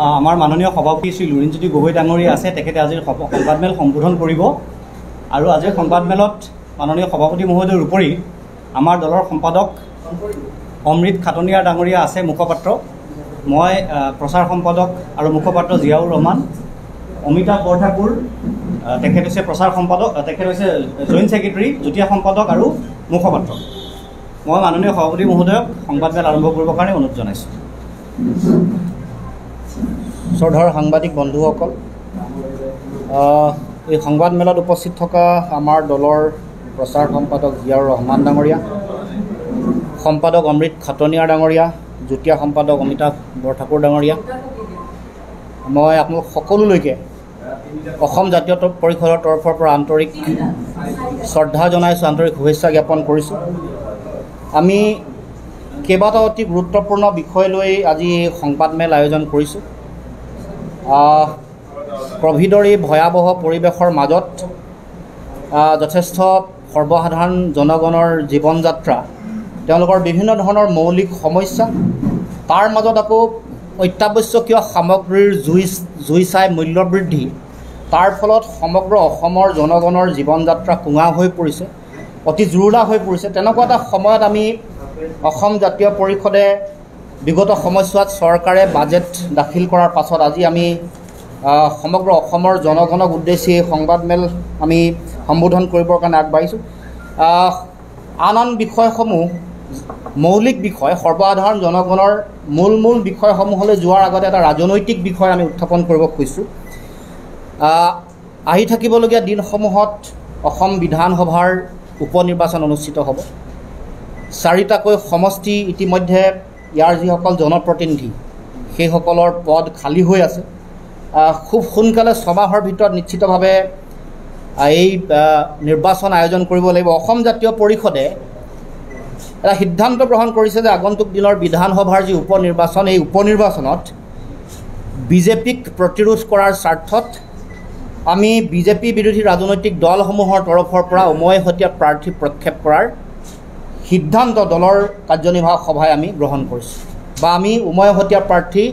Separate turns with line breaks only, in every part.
আমাৰ মাননীয় সভাপতি শ্ৰী লুৰিণজ্যোতি গগৈ ডাঙৰীয়া আছে তেখেতে আজিৰ সংবাদমেল সম্বোধন কৰিব। আৰু আজিৰ সংবাদমেলত মাননীয় সভাপতি মহোদয়ৰ উপৰি আমাৰ দলৰ সম্পাদক অমৃত খাটনীয়াৰ ডাঙৰীয়া আছে মুখপাত্ৰ। মই প্ৰচাৰ সম্পাদক আৰু মুখপাত্ৰ জিয়াউৰ ৰহমান অমিতাভ বৰঠাকুৰ তেখেত হৈছে প্ৰচাৰ সম্পাদক তেখেত হৈছে জইণ্ট ছেক্ৰেটেৰী যুটীয়া সম্পাদক আৰু মুখপাত্ৰ। মই মাননীয় সভাপতি মহোদয়ক সংবাদমেল আৰম্ভ কৰিবৰ কাৰণে অনুৰোধ জনাইছোঁ। শ্ৰদ্ধাৰ সাংবাদিক বন্ধুসকল এই সংবাদমেলত উপস্থিত থকা আমাৰ দলৰ প্ৰচাৰ সম্পাদক জিয়াউৰ ৰহমান ডাঙৰীয়া সম্পাদক অমৃত খাটনীয়াৰ ডাঙৰীয়া যুটীয়া সম্পাদক অমিতাভ বৰঠাকুৰ ডাঙৰীয়া মই আপোনালোক সকলোলৈকে অসম জাতীয় পৰিষদৰ তৰফৰ পৰা আন্তৰিক শ্ৰদ্ধা জনাইছোঁ আন্তৰিক শুভেচ্ছা জ্ঞাপন কৰিছোঁ। আমি কেইবাটাও অতি গুৰুত্বপূৰ্ণ বিষয় লৈ আজি সংবাদমেল আয়োজন কৰিছোঁ। এই ভয়াৱহ পৰিৱেশৰ মাজত যথেষ্ট সৰ্বসাধাৰণ জনগণৰ জীৱন যাত্ৰা তেওঁলোকৰ বিভিন্ন ধৰণৰ মৌলিক সমস্যা তাৰ মাজত আকৌ অত্যাৱশ্যকীয় সামগ্ৰীৰ জুই জুই চাই মূল্য বৃদ্ধি তাৰ ফলত সমগ্ৰ অসমৰ জনগণৰ জীৱন যাত্ৰা কোঙা হৈ পৰিছে অতি জুৰুলা হৈ পৰিছে। তেনেকুৱা এটা সময়ত আমি অসম জাতীয় পৰিষদে বিগত সময়ছোৱাত চৰকাৰে বাজেট দাখিল কৰাৰ পাছত আজি আমি সমগ্ৰ অসমৰ জনগণক উদ্দেশ্যি এই সংবাদমেল আমি সম্বোধন কৰিবৰ কাৰণে আগবাঢ়িছোঁ। আন আন বিষয়সমূহ মৌলিক বিষয় সৰ্বসাধাৰণ জনগণৰ মূল মূল বিষয়সমূহলৈ যোৱাৰ আগতে এটা ৰাজনৈতিক বিষয় আমি উত্থাপন কৰিব খুজিছোঁ। আহি থাকিবলগীয়া দিনসমূহত অসম বিধানসভাৰ উপ নিৰ্বাচন অনুষ্ঠিত হ'ব। চাৰিটাকৈ সমষ্টি ইতিমধ্যে ইয়াৰ যিসকল জনপ্ৰতিনিধি সেইসকলৰ পদ খালী হৈ আছে। খুব সোনকালে ছমাহৰ ভিতৰত নিশ্চিতভাৱে এই নিৰ্বাচন আয়োজন কৰিব লাগিব। অসম জাতীয় পৰিষদে এটা সিদ্ধান্ত গ্ৰহণ কৰিছে যে আগন্তুক দিনৰ বিধানসভাৰ যি উপ নিৰ্বাচন এই উপ নিৰ্বাচনত বিজেপিক প্ৰতিৰোধ কৰাৰ স্বাৰ্থত আমি বিজেপি বিৰোধী ৰাজনৈতিক দলসমূহৰ তৰফৰ পৰা উমৈহতীয়া প্ৰাৰ্থী প্ৰক্ষেপ কৰাৰ সিদ্ধান্ত দলৰ কাৰ্যনিৰ্বাহক সভাই আমি গ্ৰহণ কৰিছোঁ। বা আমি উমৈহতীয়া প্ৰাৰ্থী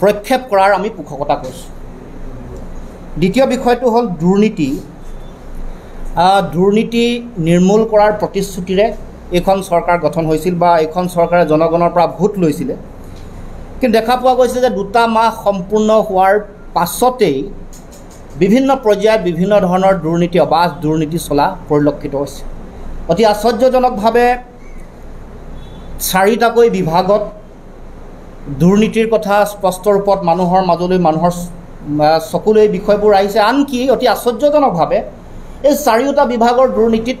প্ৰক্ষেপ কৰাৰ আমি পোষকতা কৰিছোঁ। দ্বিতীয় বিষয়টো হ'ল দুৰ্নীতি। দুৰ্নীতি নিৰ্মূল কৰাৰ প্ৰতিশ্ৰুতিৰে এইখন চৰকাৰ গঠন হৈছিল বা এইখন চৰকাৰে জনগণৰ পৰা ভোট লৈছিলে। কিন্তু দেখা পোৱা গৈছে যে দুটা মাহ সম্পূৰ্ণ হোৱাৰ পাছতেই বিভিন্ন পৰ্যায়ত বিভিন্ন ধৰণৰ দুৰ্নীতি অবাধ দুৰ্নীতি চলা পৰিলক্ষিত হৈছে। অতি আশ্চৰ্যজনকভাৱে চাৰিটাকৈ বিভাগত দুৰ্নীতিৰ কথা স্পষ্ট ৰূপত মানুহৰ মাজলৈ মানুহৰ চকুলৈ বিষয়বোৰ আহিছে। আনকি অতি আশ্চৰ্যজনকভাৱে এই চাৰিওটা বিভাগৰ দুৰ্নীতিত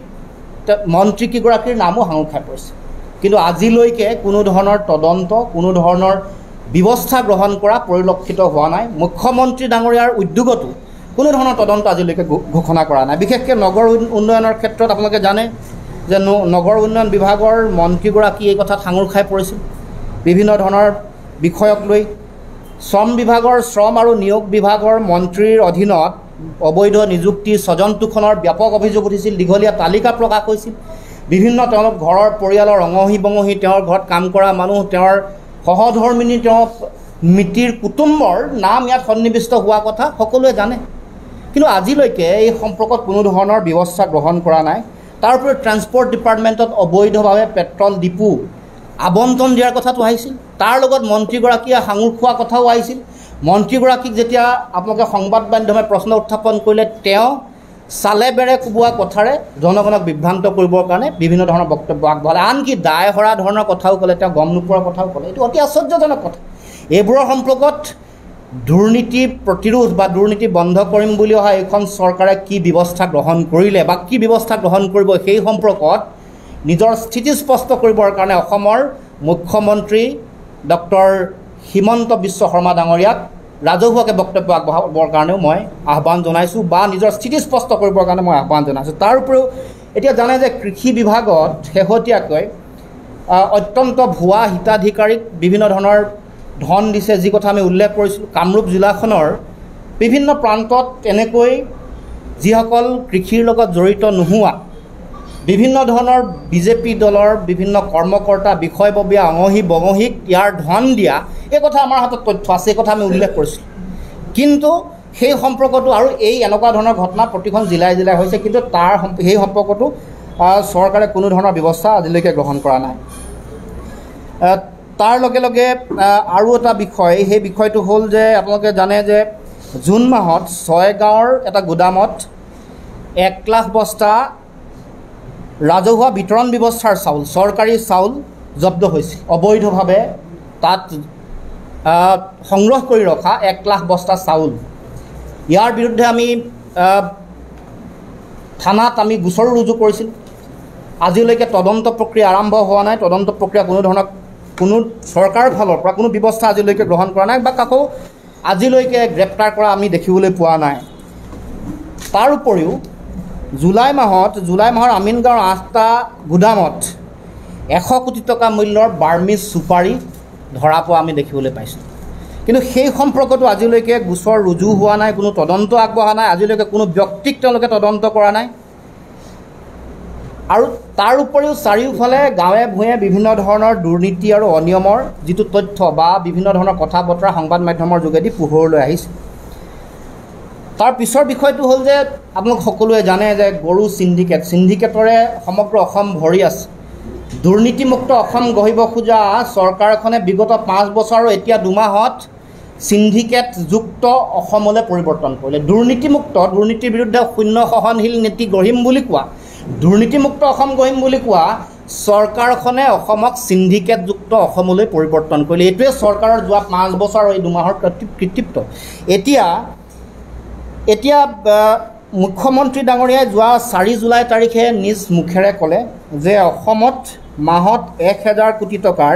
মন্ত্ৰীকেইগৰাকীৰ নামো সাঙুৰ খাই পৰিছে। কিন্তু আজিলৈকে কোনো ধৰণৰ তদন্ত কোনো ধৰণৰ ব্যৱস্থা গ্ৰহণ কৰা পৰিলক্ষিত হোৱা নাই। মুখ্যমন্ত্ৰী ডাঙৰীয়াৰ উদ্যোগতো কোনো ধৰণৰ তদন্ত আজিলৈকে ঘোষণা কৰা নাই। বিশেষকৈ নগৰ উন- উন্নয়নৰ ক্ষেত্ৰত আপোনালোকে জানে যে নগৰ উন্নয়ন বিভাগৰ মন্ত্ৰীগৰাকী এই কথাত সাঙুৰ খাই পৰিছিল। বিভিন্ন ধৰণৰ বিষয়ক লৈ শ্ৰম বিভাগৰ শ্ৰম আৰু নিয়োগ বিভাগৰ মন্ত্ৰীৰ অধীনত অবৈধ নিযুক্তি স্বজন তোষণৰ ব্যাপক অভিযোগ উঠিছিল দীঘলীয়া তালিকা প্ৰকাশ হৈছিল। বিভিন্ন তেওঁলোক ঘৰৰ পৰিয়ালৰ অঙহী বঙহী তেওঁৰ ঘৰত কাম কৰা মানুহ তেওঁৰ সহধৰ্মিনী তেওঁ মিতিৰ কুটুম্বৰ নাম ইয়াত সন্নিৱিষ্ট হোৱা কথা সকলোৱে জানে। কিন্তু আজিলৈকে এই সম্পৰ্কত কোনো ধৰণৰ ব্যৱস্থা গ্ৰহণ কৰা নাই। তাৰ উপৰি ট্ৰেন্সপৰ্ট ডিপাৰ্টমেণ্টত অবৈধভাৱে পেট্ৰল ডিপু আবণ্টন দিয়াৰ কথাটো আহিছিল। তাৰ লগত মন্ত্ৰীগৰাকীয়ে সাঙুৰ খোৱা কথাও আহিছিল। মন্ত্ৰীগৰাকীক যেতিয়া আপোনালোকে সংবাদ মাধ্যমে প্ৰশ্ন উত্থাপন কৰিলে তেওঁ চালে বেৰে কোবোৱা কথাৰে জনগণক বিভ্ৰান্ত কৰিবৰ কাৰণে বিভিন্ন ধৰণৰ বক্তব্য আগবঢ়ালে। আনকি দায় হৰা ধৰণৰ কথাও ক'লে তেওঁ গম নোপোৱাৰ কথাও ক'লে। এইটো অতি আশ্চৰ্যজনক কথা। এইবোৰৰ সম্পৰ্কত দুৰ্নীতি প্ৰতিৰোধ বা দুৰ্নীতি বন্ধ কৰিম বুলি অহা এইখন চৰকাৰে কি ব্যৱস্থা গ্ৰহণ কৰিলে বা কি ব্যৱস্থা গ্ৰহণ কৰিব সেই সম্পৰ্কত নিজৰ স্থিতি স্পষ্ট কৰিবৰ কাৰণে অসমৰ মুখ্যমন্ত্ৰী ডক্টৰ হিমন্ত বিশ্ব শৰ্মা ডাঙৰীয়াক ৰাজহুৱাকৈ বক্তব্য আগবঢ়াবৰ কাৰণেও মই আহ্বান জনাইছোঁ বা নিজৰ স্থিতি স্পষ্ট কৰিবৰ কাৰণে মই আহ্বান জনাইছোঁ। তাৰ উপৰিও এতিয়া জানে যে কৃষি বিভাগত শেহতীয়াকৈ অত্যন্ত ভুৱা হিতাধিকাৰীক বিভিন্ন ধৰণৰ ধন দিছে যি কথা আমি উল্লেখ কৰিছিলোঁ কামৰূপ জিলাখনৰ বিভিন্ন প্ৰান্তত এনেকৈ যিসকল কৃষিৰ লগত জড়িত নোহোৱা বিভিন্ন ধৰণৰ বিজেপি দলৰ বিভিন্ন কৰ্মকৰ্তা বিষয়ববীয়া অঙহী বঙহীক ইয়াৰ ধন দিয়া সেই কথা আমাৰ হাতত তথ্য আছে এই কথা আমি উল্লেখ কৰিছিলোঁ। কিন্তু সেই সম্পৰ্কটো আৰু এই এনেকুৱা ধৰণৰ ঘটনা প্ৰতিখন জিলাই জিলাই হৈছে কিন্তু তাৰ সেই সম্পৰ্কটো চৰকাৰে কোনো ধৰণৰ ব্যৱস্থা আজিলৈকে গ্ৰহণ কৰা নাই। তাৰ লগে লগে আৰু এটা বিষয় সেই বিষয়টো হ'ল যে আপোনালোকে জানে যে জুন মাহত ছয়গাঁৱৰ এটা গুদামত এক লাখ বস্তা ৰাজহুৱা বিতৰণ ব্যৱস্থাৰ চাউল চৰকাৰী চাউল জব্দ হৈছিল। অবৈধভাৱে তাত সংগ্ৰহ কৰি ৰখা এক লাখ বস্তা চাউল। ইয়াৰ বিৰুদ্ধে আমি থানাত আমি গোচৰো ৰুজু কৰিছিলোঁ। আজিলৈকে তদন্ত প্ৰক্ৰিয়া আৰম্ভ হোৱা নাই। তদন্ত প্ৰক্ৰিয়া কোনো ধৰণৰ কোনো চৰকাৰৰ ফালৰ পৰা কোনো ব্যৱস্থা আজিলৈকে গ্ৰহণ কৰা নাই বা কাকো আজিলৈকে গ্ৰেপ্তাৰ কৰা আমি দেখিবলৈ পোৱা নাই। তাৰ উপৰিও জুলাই মাহত জুলাই মাহৰ আমিনগাঁৱৰ আঠটা গুদামত এশ কোটি টকা মূল্যৰ বাৰ্মিজ চুপাৰী ধৰা পোৱা আমি দেখিবলৈ পাইছোঁ। কিন্তু সেই সম্পৰ্কতো আজিলৈকে গোচৰ ৰুজু হোৱা নাই কোনো তদন্ত আগবঢ়া নাই আজিলৈকে কোনো ব্যক্তিক তেওঁলোকে তদন্ত কৰা নাই। আৰু তাৰ উপৰিও চাৰিওফালে গাঁৱে ভূঞে বিভিন্ন ধৰণৰ দুৰ্নীতি আৰু অনিয়মৰ যিটো তথ্য বা বিভিন্ন ধৰণৰ কথা বতৰা সংবাদ মাধ্যমৰ যোগেদি পোহৰলৈ আহিছে। তাৰ পিছৰ বিষয়টো হ'ল যে আপোনালোক সকলোৱে জানে যে গৰু চিণ্ডিকেট চিণ্ডিকেটৰে সমগ্ৰ অসম ভৰি আছে। দুৰ্নীতিমুক্ত অসম গঢ়িব খোজা চৰকাৰখনে বিগত পাঁচ বছৰ আৰু এতিয়া দুমাহত চিণ্ডিকেটযুক্ত অসমলৈ পৰিৱৰ্তন কৰিলে। দুৰ্নীতিমুক্ত দুৰ্নীতিৰ বিৰুদ্ধে শূন্য সহনশীল নীতি গঢ়িম বুলি কোৱা দুৰ্নীতিমুক্ত অসম গঢ়িম বুলি কোৱা চৰকাৰখনে অসমক চিণ্ডিকেটযুক্ত অসমলৈ পৰিৱৰ্তন কৰিলে। এইটোৱে চৰকাৰৰ যোৱা পাঁচ বছৰ আৰু এই দুমাহৰ কৃতি- কৃতিত্ব। এতিয়া এতিয়া মুখ্যমন্ত্ৰী ডাঙৰীয়াই যোৱা চাৰি জুলাই তাৰিখে নিজ মুখেৰে ক'লে যে অসমত মাহত এক হেজাৰ কোটি টকাৰ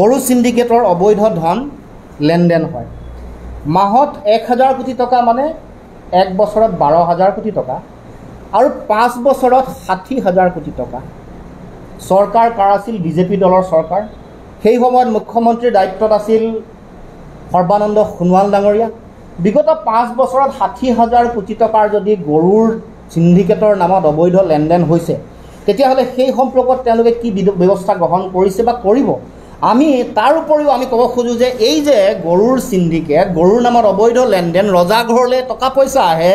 গৰু চিণ্ডিকেটৰ অবৈধ ধন লেনদেন হয়। মাহত এক হাজাৰ কোটি টকা মানে এক বছৰত বাৰ হাজাৰ কোটি টকা। আৰু পাঁচ বছৰত ষাঠি হাজাৰ কোটি টকা। চৰকাৰ কাৰ আছিল? বিজেপি দলৰ চৰকাৰ। সেই সময়ত মুখ্যমন্ত্ৰীৰ দায়িত্বত আছিল সৰ্বানন্দ সোণোৱাল ডাঙৰীয়া। বিগত পাঁচ বছৰত ষাঠি হাজাৰ কোটি টকাৰ যদি গৰুৰ চিণ্ডিকেটৰ নামত অবৈধ লেনদেন হৈছে তেতিয়াহ'লে সেই সম্পৰ্কত তেওঁলোকে কি ব্যৱস্থা গ্ৰহণ কৰিছে বা কৰিব? আমি তাৰ উপৰিও আমি ক'ব খোজোঁ যে এই যে গৰুৰ চিণ্ডিকেট গৰুৰ নামত অবৈধ লেনদেন ৰজাঘৰলৈ টকা পইচা আহে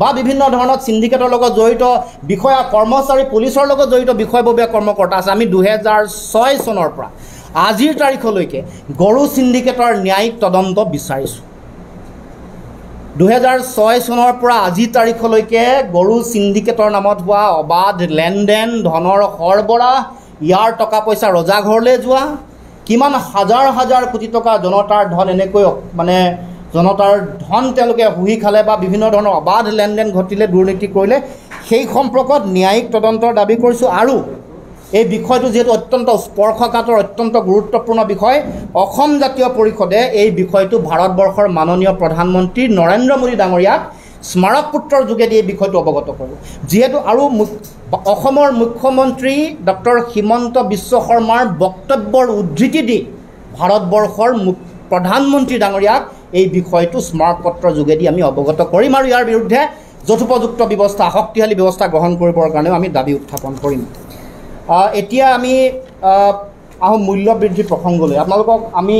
বা বিভিন্ন ধৰণৰ চিণ্ডিকেটৰ লগত জড়িত বিষয়া কৰ্মচাৰী পুলিচৰ লগত জড়িত বিষয়ববীয়া কৰ্মকৰ্তা আছে। আমি দুহেজাৰ ছয় চনৰ পৰা আজিৰ তাৰিখলৈকে গৰু চিণ্ডিকেটৰ ন্যায়িক তদন্ত বিচাৰিছোঁ। দুহেজাৰ ছয় চনৰ পৰা আজি তাৰিখলৈকে গৰু চিণ্ডিকেটৰ নামত হোৱা অবাধ লেনদেন ধনৰ সৰবৰাহ ইয়াৰ টকা পইচা ৰজাঘৰলৈ যোৱা কিমান হাজাৰ হাজাৰ কোটি টকা জনতাৰ ধন এনেকৈ মানে জনতাৰ ধন তেওঁলোকে শুহি খালে বা বিভিন্ন ধৰণৰ অবাধ লেনদেন ঘটিলে দুৰ্নীতি কৰিলে সেই সম্পৰ্কত ন্যায়িক তদন্তৰ দাবী কৰিছোঁ আৰু এই বিষয়টো যিহেতু অত্যন্ত স্পৰ্শকাতৰ অত্যন্ত গুৰুত্বপূৰ্ণ বিষয় অসম জাতীয় পৰিষদে এই বিষয়টো ভাৰতবৰ্ষৰ মাননীয় প্ৰধানমন্ত্ৰী নৰেন্দ্ৰ মোদী ডাঙৰীয়াক স্মাৰক পুত্ৰৰ যোগেদি এই বিষয়টো অৱগত কৰোঁ। যিহেতু আৰু অসমৰ মুখ্যমন্ত্ৰী ডক্টৰ হিমন্ত বিশ্ব শৰ্মাৰ বক্তব্যৰ উদ্ধৃতি দি ভাৰতবৰ্ষৰ মুখ- প্ৰধানমন্ত্ৰী ডাঙৰীয়াক এই বিষয়টো স্মাৰক পত্ৰৰ যোগেদি আমি অৱগত কৰিম আৰু ইয়াৰ বিৰুদ্ধে যথোপযুক্ত ব্যৱস্থা শক্তিশালী ব্যৱস্থা গ্ৰহণ কৰিবৰ কাৰণেও আমি দাবী উত্থাপন কৰিম। এতিয়া আমি আহ, মূল্য বৃদ্ধি প্ৰসংগলৈ। আপোনালোকক আমি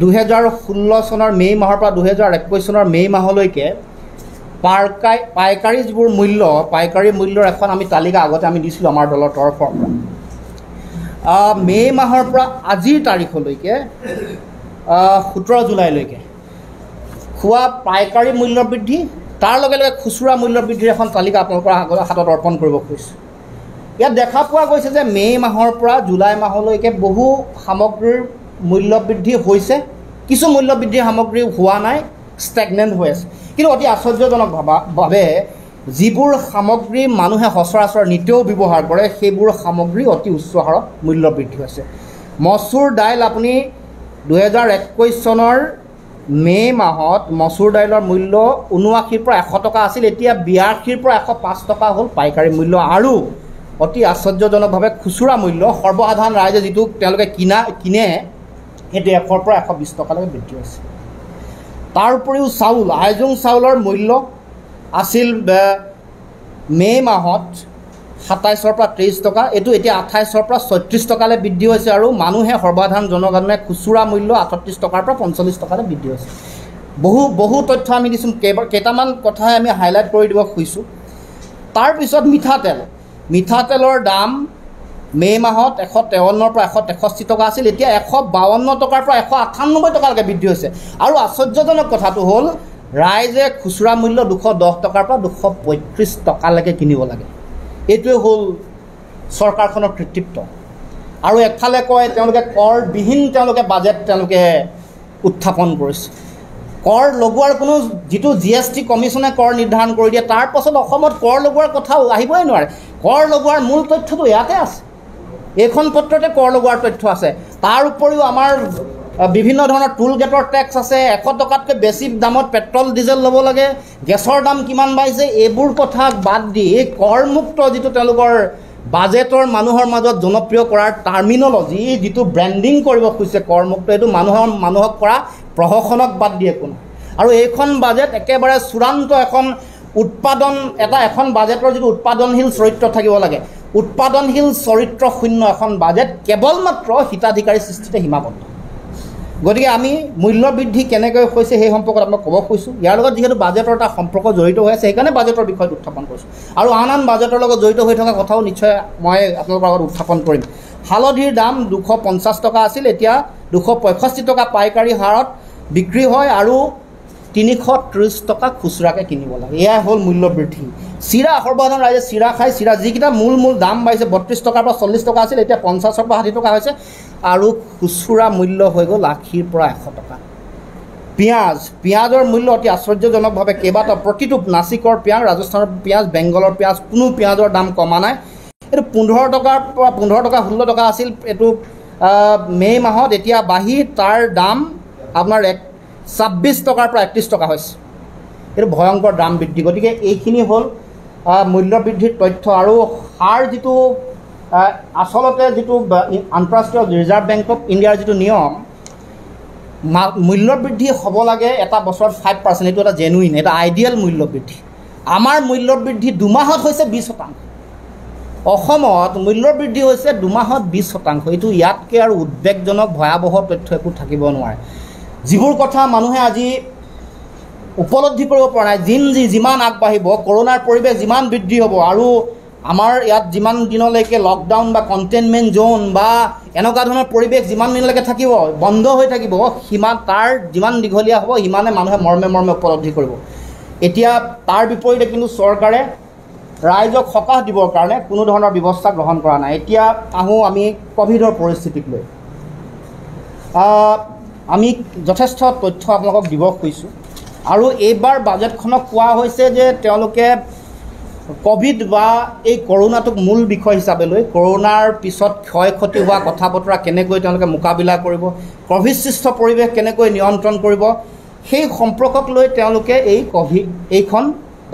দুহেজাৰ ষোল্ল চনৰ মে' মাহৰ পৰা দুহেজাৰ একৈছ চনৰ মে' মাহলৈকে পাৰকাই পাইকাৰী যিবোৰ মূল্য পাইকাৰী মূল্যৰ এখন আমি তালিকা আগতে আমি দিছিলোঁ আমাৰ দলৰ তৰফৰ পৰা। মে' মাহৰ পৰা আজিৰ তাৰিখলৈকে সোতৰ জুলাইলৈকে। খোৱা পাইকাৰী মূল্য বৃদ্ধি তাৰ লগে লগে খুচুৰা মূল্য বৃদ্ধিৰ এখন তালিকা আপোনালোকৰ হাতত অৰ্পণ কৰিব খুজিছোঁ। ইয়াত দেখা পোৱা গৈছে যে মে' মাহৰ পৰা জুলাই মাহলৈকে বহু সামগ্ৰীৰ মূল্য বৃদ্ধি হৈছে। কিছু মূল্য বৃদ্ধিৰ সামগ্ৰী হোৱা নাই ষ্টেগনেণ্ট হৈ আছে। কিন্তু অতি আশ্চৰ্যজনক ভাবা যিবোৰ সামগ্ৰী মানুহে সচৰাচৰ নিতেও ব্যৱহাৰ কৰে সেইবোৰ সামগ্ৰী অতি উচ্চ হাৰত মূল্য বৃদ্ধি হৈছে। মচুৰ দাইল আপুনি দুহেজাৰ একৈছ চনৰ মে' মাহত মচুৰ দাইলৰ মূল্য ঊনআশীৰ পৰা এশ টকা আছিল এতিয়া বিয়াশীৰ পৰা এশ পাঁচ টকা হ'ল পাইকাৰী মূল্য আৰু অতি আশ্চৰ্যজনকভাৱে খুচুৰা মূল্য সৰ্বসাধাৰণ ৰাইজে যিটো তেওঁলোকে কিনা কিনে সেইটো এশৰ পৰা এশ বিছ টকালৈকে বৃদ্ধি হৈছে তাৰ উপৰিও চাউল আইজোং চাউলৰ মূল্য আছিল মে' মাহত সাতাইছৰ পৰা তেইছ টকা এইটো এতিয়া আঠাইছৰ পৰা ছয়ত্ৰিছ টকালৈ বৃদ্ধি হৈছে আৰু মানুহে সৰ্বসাধাৰণ জনসাধাৰণে খুচুৰা মূল্য আঠত্ৰিছ টকাৰ পৰা পঞ্চল্লিছ টকালৈ বৃদ্ধি হৈছে। বহু বহু তথ্য আমি দিছোঁ কেইবা কেইটামান কথাই আমি হাইলাইট কৰি দিব খুজিছোঁ। তাৰপিছত মিঠাতেল মিঠাতেলৰ দাম মে' মাহত এশ তেৱন্নৰ পৰা এশ তেষষ্ঠি টকা আছিল এতিয়া এশ বাৱন্ন টকাৰ পৰা এশ আঠান্নব্বৈ টকালৈকে বৃদ্ধি হৈছে। আৰু আশ্চৰ্যজনক কথাটো হ'ল ৰাইজে খুচুৰা মূল্য দুশ দহ টকাৰ পৰা দুশ পঁয়ত্ৰিছ টকালৈকে কিনিব লাগে। এইটোৱে হ'ল চৰকাৰখনৰ কৃতিত্ব। আৰু এফালে কয় তেওঁলোকে কৰবিহীন তেওঁলোকে বাজেট তেওঁলোকে উত্থাপন কৰিছে। কৰ লগোৱাৰ কোনো যিটো জি এছ টি কমিশ্যনে কৰ নিৰ্ধাৰণ কৰি দিয়ে তাৰ পাছত অসমত কৰ লগোৱাৰ কথা আহিবই নোৱাৰে। কৰ লগোৱাৰ মূল তথ্যটো ইয়াতে আছে। এইখন পত্ৰতে কৰ লগোৱাৰ তথ্য আছে। তাৰ উপৰিও আমাৰ বিভিন্ন ধৰণৰ টোল গেটৰ টেক্স আছে এশ টকাতকৈ বেছি দামত পেট্ৰল ডিজেল ল'ব লাগে। গেছৰ দাম কিমান বাঢ়িছে এইবোৰ কথা বাদ দি কৰমুক্ত যিটো তেওঁলোকৰ বাজেটৰ মানুহৰ মাজত জনপ্ৰিয় কৰাৰ টাৰ্মিনলজি যিটো ব্ৰেণ্ডিং কৰিব খুজিছে কৰমুক্ত এইটো মানুহৰ মানুহক কৰা প্ৰহসনক বাদ দিয়ে একো নাই আৰু এইখন বাজেট একেবাৰে চূড়ান্ত এখন উৎপাদন এটা এখন বাজেটৰ যিটো উৎপাদনশীল চৰিত্ৰ থাকিব লাগে। উৎপাদনশীল চৰিত্ৰ শূন্য এখন বাজেট কেৱল মাত্ৰ হিতাধিকাৰী সৃষ্টিতে সীমাবদ্ধ। গতিকে আমি মূল্য বৃদ্ধি কেনেকৈ হৈছে সেই সম্পৰ্কত আপোনাক ক'ব খুজিছোঁ। ইয়াৰ লগত যিহেতু বাজেটৰ এটা সম্পৰ্ক জড়িত হৈ আছে সেইকাৰণে বাজেটৰ বিষয়টো উত্থাপন কৰিছোঁ। আৰু আন আন বাজেটৰ লগত জড়িত হৈ থকা কথাও নিশ্চয় মই আপোনালোকৰ আগত উত্থাপন কৰিম। হালধিৰ দাম দুশ পঞ্চাছ টকা আছিল এতিয়া দুশ পঁয়ষষ্ঠি টকা পাইকাৰী হাৰত বিক্ৰী হয় আৰু তিনিশ ত্ৰিছ টকা খুচুৰাকৈ কিনিব লাগে। এয়াই হ'ল মূল্য বৃদ্ধি। চিৰা সৰ্বসাধাৰণ ৰাইজে চিৰা খাই চিৰা যিকেইটা মূল মূল দাম বাঢ়িছে বত্ৰিছ টকাৰ পৰা চল্লিছ টকা আছিল এতিয়া পঞ্চাছৰ পৰা ষাঠি টকা হৈছে আৰু খুচুৰা মূল্য হৈ গ'ল আশীৰ পৰা এশ টকা। পিঁয়াজ পিঁয়াজৰ মূল্য অতি আশ্চৰ্যজনকভাৱে কেইবাটাও। প্ৰতিটো নাচিকৰ পিঁয়াজ ৰাজস্থানৰ পিঁয়াজ বেংগলৰ পিঁয়াজ কোনো পিঁয়াজৰ দাম কমা নাই। এইটো পোন্ধৰ টকাৰ পৰা পোন্ধৰ টকা ষোল্ল টকা আছিল। এইটো মে' মাহত এতিয়া বাঢ়ি তাৰ দাম আপোনাৰ এক ছাব্বিছ টকাৰ পৰা একত্ৰিছ টকা হৈছে। এইটো ভয়ংকৰ দাম বৃদ্ধি। গতিকে এইখিনি হ'ল মূল্য বৃদ্ধিৰ তথ্য আৰু সাৰ যিটো আচলতে যিটো আন্তঃৰাষ্ট্ৰীয় ৰিজাৰ্ভ বেংক অফ ইণ্ডিয়াৰ যিটো নিয়ম মূল্য বৃদ্ধি হ'ব লাগে এটা বছৰত ফাইভ পাৰ্চেণ্ট এইটো এটা জেনুইন এটা আইডিয়েল মূল্য বৃদ্ধি আমাৰ মূল্য বৃদ্ধি দুমাহত হৈছে বিছ শতাংশ। অসমত মূল্য বৃদ্ধি হৈছে দুমাহত বিছ শতাংশ। এইটো ইয়াতকৈ আৰু উদ্বেগজনক ভয়াৱহ তথ্য একো থাকিব নোৱাৰে। যিবোৰ কথা মানুহে আজি উপলব্ধি কৰিব পৰা নাই যিন যি যিমান আগবাঢ়িব কৰোণাৰ পৰিৱেশ যিমান বৃদ্ধি হ'ব আৰু আমাৰ ইয়াত যিমান দিনলৈকে লকডাউন বা কণ্টেইনমেণ্ট জ'ন বা এনেকুৱা ধৰণৰ পৰিৱেশ যিমান দিনলৈকে থাকিব বন্ধ হৈ থাকিব সিমান তাৰ যিমান দীঘলীয়া হ'ব সিমানে মানুহে মৰ্মে মৰ্মে উপলব্ধি কৰিব। এতিয়া তাৰ বিপৰীতে কিন্তু চৰকাৰে ৰাইজক সকাহ দিবৰ কাৰণে কোনো ধৰণৰ ব্যৱস্থা গ্ৰহণ কৰা নাই। এতিয়া আহোঁ আমি ক'ভিডৰ পৰিস্থিতিক লৈ। আমি যথেষ্ট তথ্য আপোনালোকক দিব খুজিছোঁ। আৰু এইবাৰ বাজেটখনক কোৱা হৈছে যে তেওঁলোকে ক'ভিড বা এই কৰোণাটোক মূল বিষয় হিচাপে লৈ কৰোণাৰ পিছত ক্ষয় ক্ষতি হোৱা কথা বতৰা কেনেকৈ তেওঁলোকে মোকাবিলা কৰিব ক'ভিডসৃষ্ট পৰিৱেশ কেনেকৈ নিয়ন্ত্ৰণ কৰিব সেই সম্পৰ্কক লৈ তেওঁলোকে এই ক'ভিড এইখন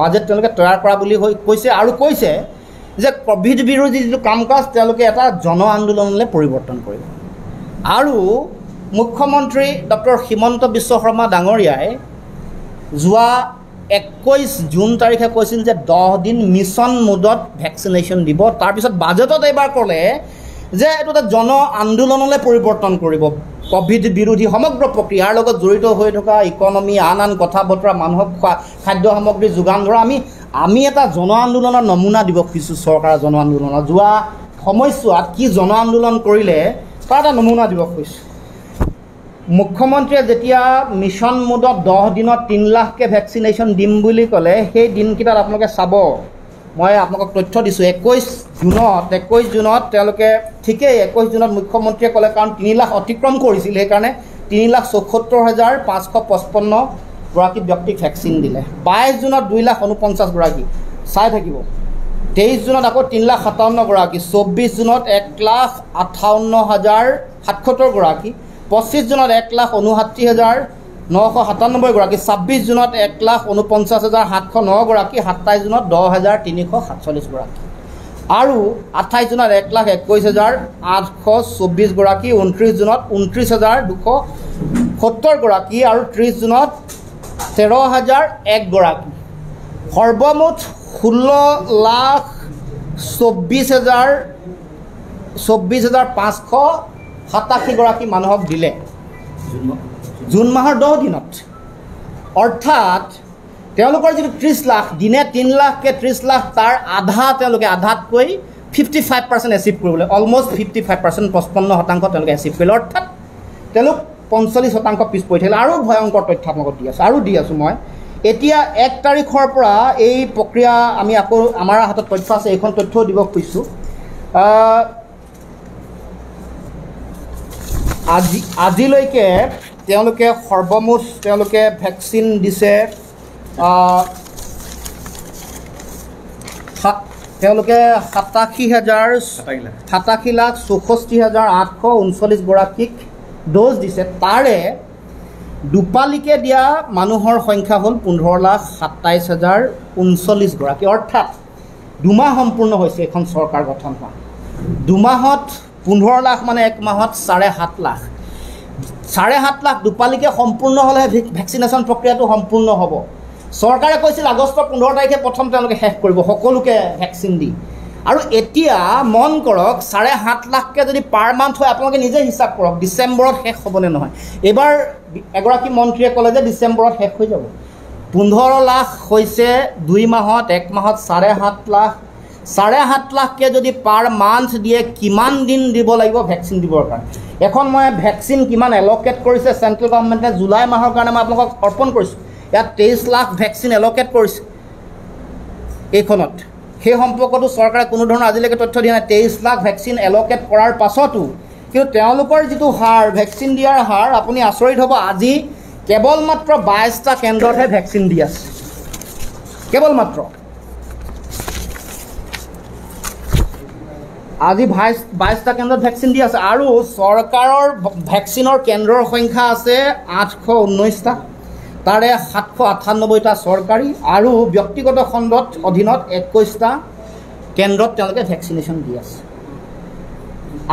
বাজেট তেওঁলোকে তৈয়াৰ কৰা বুলি কৈছে আৰু কৈছে যে ক'ভিড বিৰোধী যিটো কাম কাজ তেওঁলোকে এটা জন আন্দোলনলৈ পৰিৱৰ্তন কৰিব। আৰু মুখ্যমন্ত্ৰী ডক্টৰ হিমন্ত বিশ্ব শৰ্মা ডাঙৰীয়াই যোৱা একৈছ জুন তাৰিখে কৈছিল যে দহ দিন মিছন মোডত ভেকচিনেশ্যন দিব। তাৰপিছত বাজেটত এইবাৰ ক'লে যে এইটো এটা জন আন্দোলনলৈ পৰিৱৰ্তন কৰিব। ক'ভিড বিৰোধী সমগ্ৰ প্ৰক্ৰিয়াৰ লগত জড়িত হৈ থকা ইকনমি আন আন কথা বতৰা মানুহক খোৱা খাদ্য সামগ্ৰী যোগান ধৰা আমি আমি এটা জন আন্দোলনৰ নমুনা দিব খুজিছোঁ চৰকাৰৰ জন আন্দোলনত যোৱা সময়ছোৱাত কি জন আন্দোলন কৰিলে তাৰ এটা নমুনা দিব খুজিছোঁ। মুখ্যমন্ত্ৰীয়ে যেতিয়া মিছন মোডত দহ দিনত তিনি লাখকৈ ভেকচিনেশ্যন দিম বুলি ক'লে সেই দিনকেইটাত আপোনালোকে চাব। মই আপোনালোকক তথ্য দিছোঁ একৈছ জুনত একৈছ জুনত তেওঁলোকে ঠিকেই একৈছ জুনত মুখ্যমন্ত্ৰীয়ে ক'লে কাৰণ তিনি লাখ অতিক্ৰম কৰিছিল সেইকাৰণে তিনি লাখ চৌসত্তৰ হাজাৰ পাঁচশ পঁচপন্ন গৰাকী ব্যক্তিক ভেকচিন দিলে। বাইছ জুনত দুই লাখ ঊনপঞ্চাছ গৰাকী। চাই থাকিব। তেইছ জুনত আকৌ তিনি লাখ সাতাৱন্ন গৰাকী। চৌব্বিছ জুনত এক লাখ আঠাৱন্ন হাজাৰ সাতসত্তৰ গৰাকী। পঁচিছ জুনত এক লাখ ঊনষাঠি হাজাৰ নশ সাতান্নব্বৈ গৰাকী ছাব্বিছ জুনত এক লাখ ঊনপঞ্চাছ হাজাৰ সাতশ ন গৰাকী সাতাইছ জুনত দহ হাজাৰ তিনিশ সাতচল্লিছ গৰাকী। আৰু আঠাইছ জুনত এক লাখ একৈছ হাজাৰ আঠশ চৌব্বিছ গৰাকী ঊনত্ৰিছ জুনত ঊনত্ৰিছ হাজাৰ দুশ সত্তৰ গৰাকী আৰু ত্ৰিছ জুনত তেৰ হাজাৰ এক গৰাকী। সৰ্বমুঠ ষোল্ল লাখ চৌব্বিছ হেজাৰ চৌব্বিছ হেজাৰ পাঁচশ সাতাশীগৰাকী মানুহক দিলে। জুন মাহৰ দহ দিনত। অৰ্থাৎ তেওঁলোকৰ যিটো ত্ৰিছ লাখ দিনে তিনি লাখকৈ ত্ৰিছ লাখ তাৰ আধা তেওঁলোকে আধাতকৈ ফিফটি ফাইভ পাৰ্চেণ্ট এচিভ কৰিবলৈ অলমষ্ট ফিফটি ফাইভ পাৰ্চেণ্ট পঁচপন্ন শতাংশ তেওঁলোকে এচিভ কৰিলে। অৰ্থাৎ তেওঁলোক পঞ্চল্লিছ শতাংশ পিছ পৰি থাকিলে। আৰু ভয়ংকৰ তথ্য আপোনালোকক দি আছোঁ আৰু দি আছোঁ মই। এতিয়া এক তাৰিখৰ পৰা এই প্ৰক্ৰিয়া আমি আকৌ আমাৰ হাতত তথ্য আছে এইখন তথ্যও দিব খুজিছোঁ আহ, আজি আজিলৈকে তেওঁলোকে সৰ্বমুঠ তেওঁলোকে ভেকচিন দিছে তেওঁলোকে সাতাশী হাজাৰ সাতাশী লাখ। চৌষষ্ঠি হাজাৰ আঠশ ঊনচল্লিছগৰাকীক ড'জ দিছে। তাৰে দুপালিকে দিয়া মানুহৰ সংখ্যা হ'ল পোন্ধৰ লাখ সাতাইছ হাজাৰ ঊনচল্লিছগৰাকী অৰ্থাৎ দুমাহ সম্পূৰ্ণ হৈছে এইখন চৰকাৰ গঠন হোৱা। দুমাহত পোন্ধৰ লাখ মানে এক মাহত চাৰে সাত লাখ। চাৰে সাত লাখ দুপালিকে সম্পূৰ্ণ হ'লেহে ভেক- ভেকচিনেশ্যন প্ৰক্ৰিয়াটো সম্পূৰ্ণ হ'ব। চৰকাৰে কৈছিল আগষ্টৰ পোন্ধৰ তাৰিখে প্ৰথম তেওঁলোকে শেষ কৰিব সকলোকে ভেকচিন দি। আৰু এতিয়া মন কৰক চাৰে সাত লাখকৈ যদি পাৰ মান্থ হয় আপোনালোকে নিজে হিচাপ কৰক ডিচেম্বৰত শেষ হ'বনে নহয়? এইবাৰ এগৰাকী মন্ত্ৰীয়ে ক'লে যে ডিচেম্বৰত শেষ হৈ যাব। পোন্ধৰ লাখ হৈছে দুই মাহত এক মাহত চাৰে সাত লাখ চাৰে সাত লাখকৈ যদি পাৰ মান্থ দিয়ে কিমান দিন দিব লাগিব ভেকচিন দিবৰ কাৰণে? এখন মই ভেকচিন কিমান এল'কেট কৰিছে চেণ্ট্ৰেল গভৰ্ণমেণ্টে জুলাই মাহৰ কাৰণে মই আপোনালোকক অৰ্পণ কৰিছোঁ। ইয়াত তেইছ লাখ ভেকচিন এল'কেট কৰিছে। এইখনত। সেই সম্পৰ্কতো চৰকাৰে কোনো ধৰণৰ আজিলৈকে তথ্য দিয়া নাই। তেইছ লাখ ভেকচিন এল'কেট কৰাৰ পাছতো কিন্তু তেওঁলোকৰ যিটো হাৰ ভেকচিন দিয়াৰ হাৰ আপুনি আচৰিত হ'ব আজি কেৱল মাত্ৰ বাইছটা কেন্দ্ৰতহে ভেকচিন দি আছে। কেৱল মাত্ৰ আজি বাইছ বাইছটা কেন্দ্ৰত ভেকচিন দি আছে। আৰু চৰকাৰৰ ভেকচিনৰ কেন্দ্ৰৰ সংখ্যা আছে আঠশ ঊনৈছটা তাৰে সাতশ আঠান্নব্বৈটা চৰকাৰী আৰু ব্যক্তিগত খণ্ডত অধীনত একৈছটা কেন্দ্ৰত তেওঁলোকে ভেকচিনেশ্যন দি আছে।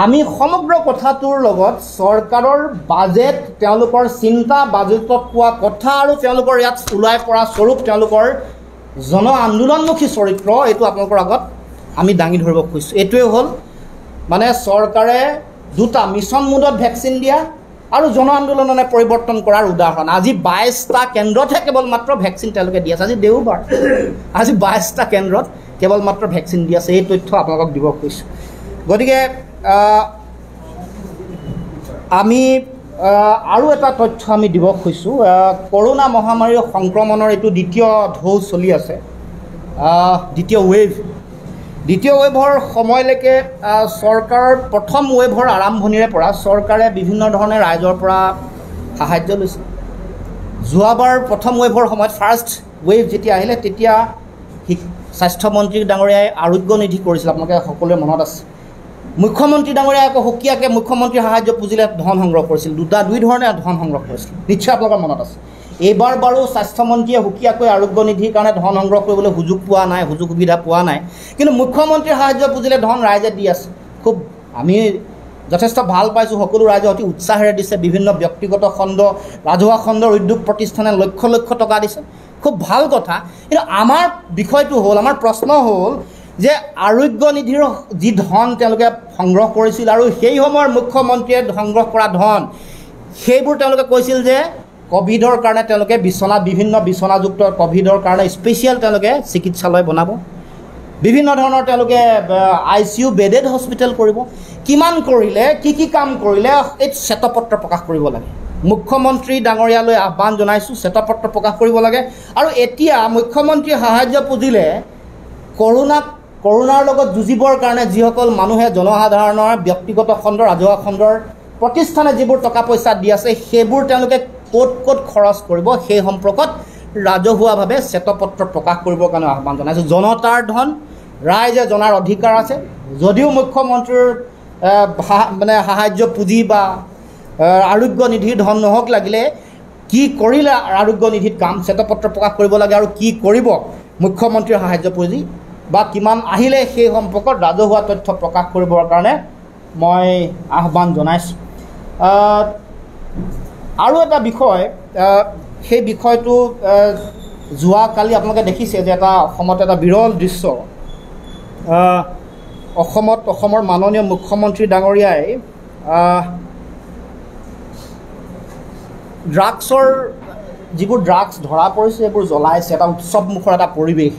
আমি সমগ্ৰ কথাটোৰ লগত চৰকাৰৰ বাজেট তেওঁলোকৰ চিন্তা বাজেটত পোৱা কথা আৰু তেওঁলোকৰ ইয়াত ওলাই পৰা স্বৰূপ তেওঁলোকৰ জন আন্দোলনমুখী চৰিত্ৰ এইটো আপোনালোকৰ আগত আমি দাঙি ধৰিব খুজিছোঁ। এইটোৱে হ'ল মানে চৰকাৰে দুটা মিছন মোডত ভেকচিন দিয়া আৰু জন আন্দোলনে পৰিৱৰ্তন কৰাৰ উদাহৰণ। আজি বাইছটা কেন্দ্ৰতহে কেৱল মাত্ৰ ভেকচিন তেওঁলোকে দি আছে। আজি দেওবাৰ। আজি বাইছটা কেন্দ্ৰত কেৱল মাত্ৰ ভেকচিন দি আছে। এই তথ্য আপোনালোকক দিব খুজিছোঁ। গতিকে আমি আৰু এটা তথ্য আমি দিব খুজিছোঁ। কৰোণা মহামাৰীৰ সংক্ৰমণৰ এইটো দ্বিতীয় ঢৌ চলি আছে। দ্বিতীয় ৱেভ দ্বিতীয় ৱেভৰ সময়লৈকে চৰকাৰৰ প্ৰথম ৱেভৰ আৰম্ভণিৰে পৰা চৰকাৰে বিভিন্ন ধৰণে ৰাইজৰ পৰা সাহাৰ্য লৈছে। যোৱাবাৰ প্ৰথম ৱেভৰ সময়ত ফাৰ্ষ্ট ৱেভ যেতিয়া আহিলে তেতিয়া স্বাস্থ্যমন্ত্ৰী ডাঙৰীয়াই আৰোগ্য নিধি কৰিছিল। আপোনালোকে সকলোৱে মনত আছে। মুখ্যমন্ত্ৰী ডাঙৰীয়াই আকৌ সুকীয়াকৈ মুখ্যমন্ত্ৰী সাহাৰ্য পুঁজিলে ধন সংগ্ৰহ কৰিছিল। দুটা দুই ধৰণে ধন সংগ্ৰহ কৰিছিল। নিশ্চয় আপোনালোকৰ মনত আছে। এইবাৰ বাৰু স্বাস্থ্যমন্ত্ৰীয়ে সুকীয়াকৈ আৰোগ্য নিধিৰ কাৰণে ধন সংগ্ৰহ কৰিবলৈ সুযোগ পোৱা নাই সুযোগ সুবিধা পোৱা নাই। কিন্তু মুখ্যমন্ত্ৰীৰ সাহাৰ্য পুঁজিলে ধন ৰাইজে দি আছে। খুব আমি যথেষ্ট ভাল পাইছোঁ সকলো ৰাইজে অতি উৎসাহেৰে দিছে বিভিন্ন ব্যক্তিগত খণ্ড ৰাজহুৱা খণ্ডৰ উদ্যোগ প্ৰতিষ্ঠানে লক্ষ লক্ষ টকা দিছে। খুব ভাল কথা। কিন্তু আমাৰ বিষয়টো হ'ল আমাৰ প্ৰশ্ন হ'ল যে আৰোগ্য নিধিৰ যি ধন তেওঁলোকে সংগ্ৰহ কৰিছিল আৰু সেই সময়ৰ মুখ্যমন্ত্ৰীয়ে সংগ্ৰহ কৰা ধন সেইবোৰ তেওঁলোকে কৈছিল যে ক'ভিডৰ কাৰণে তেওঁলোকে বিচনা বিভিন্ন বিচনাযুক্ত ক'ভিডৰ কাৰণে স্পেচিয়েল তেওঁলোকে চিকিৎসালয় বনাব। বিভিন্ন ধৰণৰ তেওঁলোকে I C U bedded hospital কৰিব। কিমান কৰিলে কি কি কাম কৰিলে এই শ্বেতপত্ৰ প্ৰকাশ কৰিব লাগে। মুখ্যমন্ত্ৰী ডাঙৰীয়ালৈ আহ্বান জনাইছোঁ শ্বেতপত্ৰ প্ৰকাশ কৰিব লাগে। আৰু এতিয়া মুখ্যমন্ত্ৰীয়ে সাহাৰ্য পুঁজিলে কৰোণাক কৰোণাৰ লগত যুঁজিবৰ কাৰণে যিসকল মানুহে জনসাধাৰণৰ ব্যক্তিগত খণ্ড ৰাজহুৱা খণ্ডৰ প্ৰতিষ্ঠানে যিবোৰ টকা পইচা দি আছে সেইবোৰ তেওঁলোকে ক'ত ক'ত খৰচ কৰিব সেই সম্পৰ্কত ৰাজহুৱাভাৱে শ্বেতপত্ৰ প্ৰকাশ কৰিবৰ কাৰণে আহ্বান জনাইছোঁ। জনতাৰ ধন ৰাইজে জনাৰ অধিকাৰ আছে। যদিও মুখ্যমন্ত্ৰীৰ মানে সাহাৰ্য পুঁজি বা আৰোগ্য নিধিৰ ধন নহওক লাগিলে কি কৰিলে আৰোগ্য নিধিত কাম শ্বেতপত্ৰ প্ৰকাশ কৰিব লাগে আৰু কি কৰিব মুখ্যমন্ত্ৰীৰ সাহাৰ্য পুঁজি বা কিমান আহিলে সেই সম্পৰ্কত ৰাজহুৱা তথ্য প্ৰকাশ কৰিবৰ কাৰণে মই আহ্বান জনাইছোঁ। আৰু এটা বিষয় সেই বিষয়টো যোৱাকালি আপোনালোকে দেখিছে যে এটা অসমত এটা বিৰল দৃশ্য। অসমত অসমৰ মাননীয় মুখ্যমন্ত্ৰী ডাঙৰীয়াই ড্ৰাগছৰ যিবোৰ ড্ৰাগছ ধৰা পৰিছে সেইবোৰ জ্বলাইছে এটা উৎসৱমুখৰ এটা পৰিৱেশ।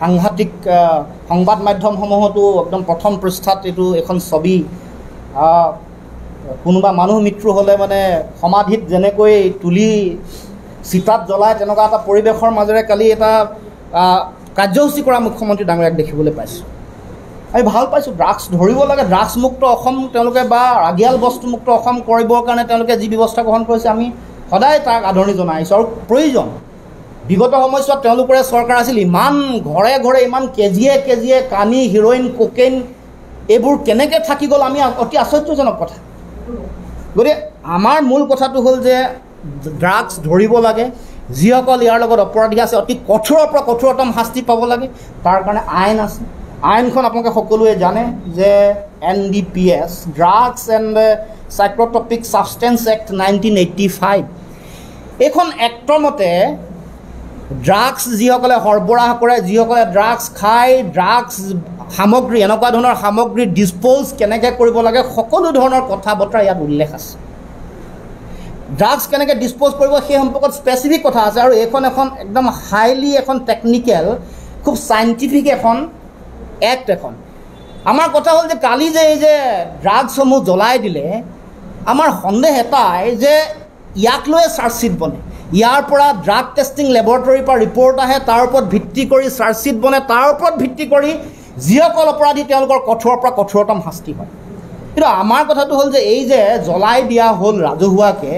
সাংঘাতিক সংবাদ মাধ্যমসমূহতো একদম প্ৰথম পৃষ্ঠাত এইটো এখন ছবি কোনোবা মানুহ মৃত্যু হ'লে মানে সমাধিত যেনেকৈ তুলি চিতাত জ্বলাই তেনেকুৱা এটা পৰিৱেশৰ মাজেৰে কালি এটা কাৰ্যসূচী কৰা মুখ্যমন্ত্ৰী ডাঙৰীয়াক দেখিবলৈ পাইছোঁ। আমি ভাল পাইছোঁ ড্ৰাগছ ধৰিব লাগে ড্ৰাগছমুক্ত অসম তেওঁলোকে বা ৰাগিয়াল বস্তুমুক্ত অসম কৰিবৰ কাৰণে তেওঁলোকে যি ব্যৱস্থা গ্ৰহণ কৰিছে আমি সদায় তাক আদৰণি জনাই আহিছোঁ আৰু প্ৰয়োজন বিগত সময়ছোৱাত তেওঁলোকৰে চৰকাৰ আছিল ইমান ঘৰে ঘৰে ইমান কেজিয়ে কেজিয়ে কানি হিৰ'ইন কোকেইন এইবোৰ কেনেকৈ থাকি গ'ল আমি অতি আশ্চৰ্যজনক কথা। গতিকে আমাৰ মূল কথাটো হ'ল যে ড্ৰাগছ ধৰিব লাগে যিসকল ইয়াৰ লগত অপৰাধী আছে অতি কঠোৰৰ পৰা কঠোৰতম শাস্তি পাব লাগে তাৰ কাৰণে আইন আছে। আইনখন আপোনালোকে সকলোৱে জানে যে N D P S drugs and psychotropic substance act nineteen eighty five এইখন এক্টৰ মতে ড্ৰাগছ যিসকলে সৰবৰাহ কৰে যিসকলে ড্ৰাগছ খায় ড্ৰাগছ সামগ্ৰী এনেকুৱা ধৰণৰ সামগ্ৰী ডিছপ'জ কেনেকৈ কৰিব লাগে সকলো ধৰণৰ কথা বতৰা ইয়াত উল্লেখ আছে। ড্ৰাগছ কেনেকৈ ডিছপ'জ কৰিব সেই সম্পৰ্কত স্পেচিফিক কথা আছে আৰু এইখন এখন একদম হাইলি এখন টেকনিকেল খুব চাইণ্টিফিক এখন এক্ট এখন। আমাৰ কথা হ'ল যে কালি যে এই যে ড্ৰাগছসমূহ জ্বলাই দিলে আমাৰ সন্দেহ এটাই যে ইয়াক লৈয়ে চাৰ্জশ্বীট বনে। ইয়াৰ পৰা ড্ৰাগ টেষ্টিং লেবৰেটৰীৰ পৰা ৰিপৰ্ট আহে তাৰ ওপৰত ভিত্তি কৰি চাৰ্জশ্বীট বনে তাৰ ওপৰত ভিত্তি কৰি যিসকল অপৰাধী তেওঁলোকৰ কঠোৰৰ পৰা কঠোৰতম শাস্তি হয়। কিন্তু আমাৰ কথাটো হ'ল যে এই যে জ্বলাই দিয়া হ'ল ৰাজহুৱাকৈ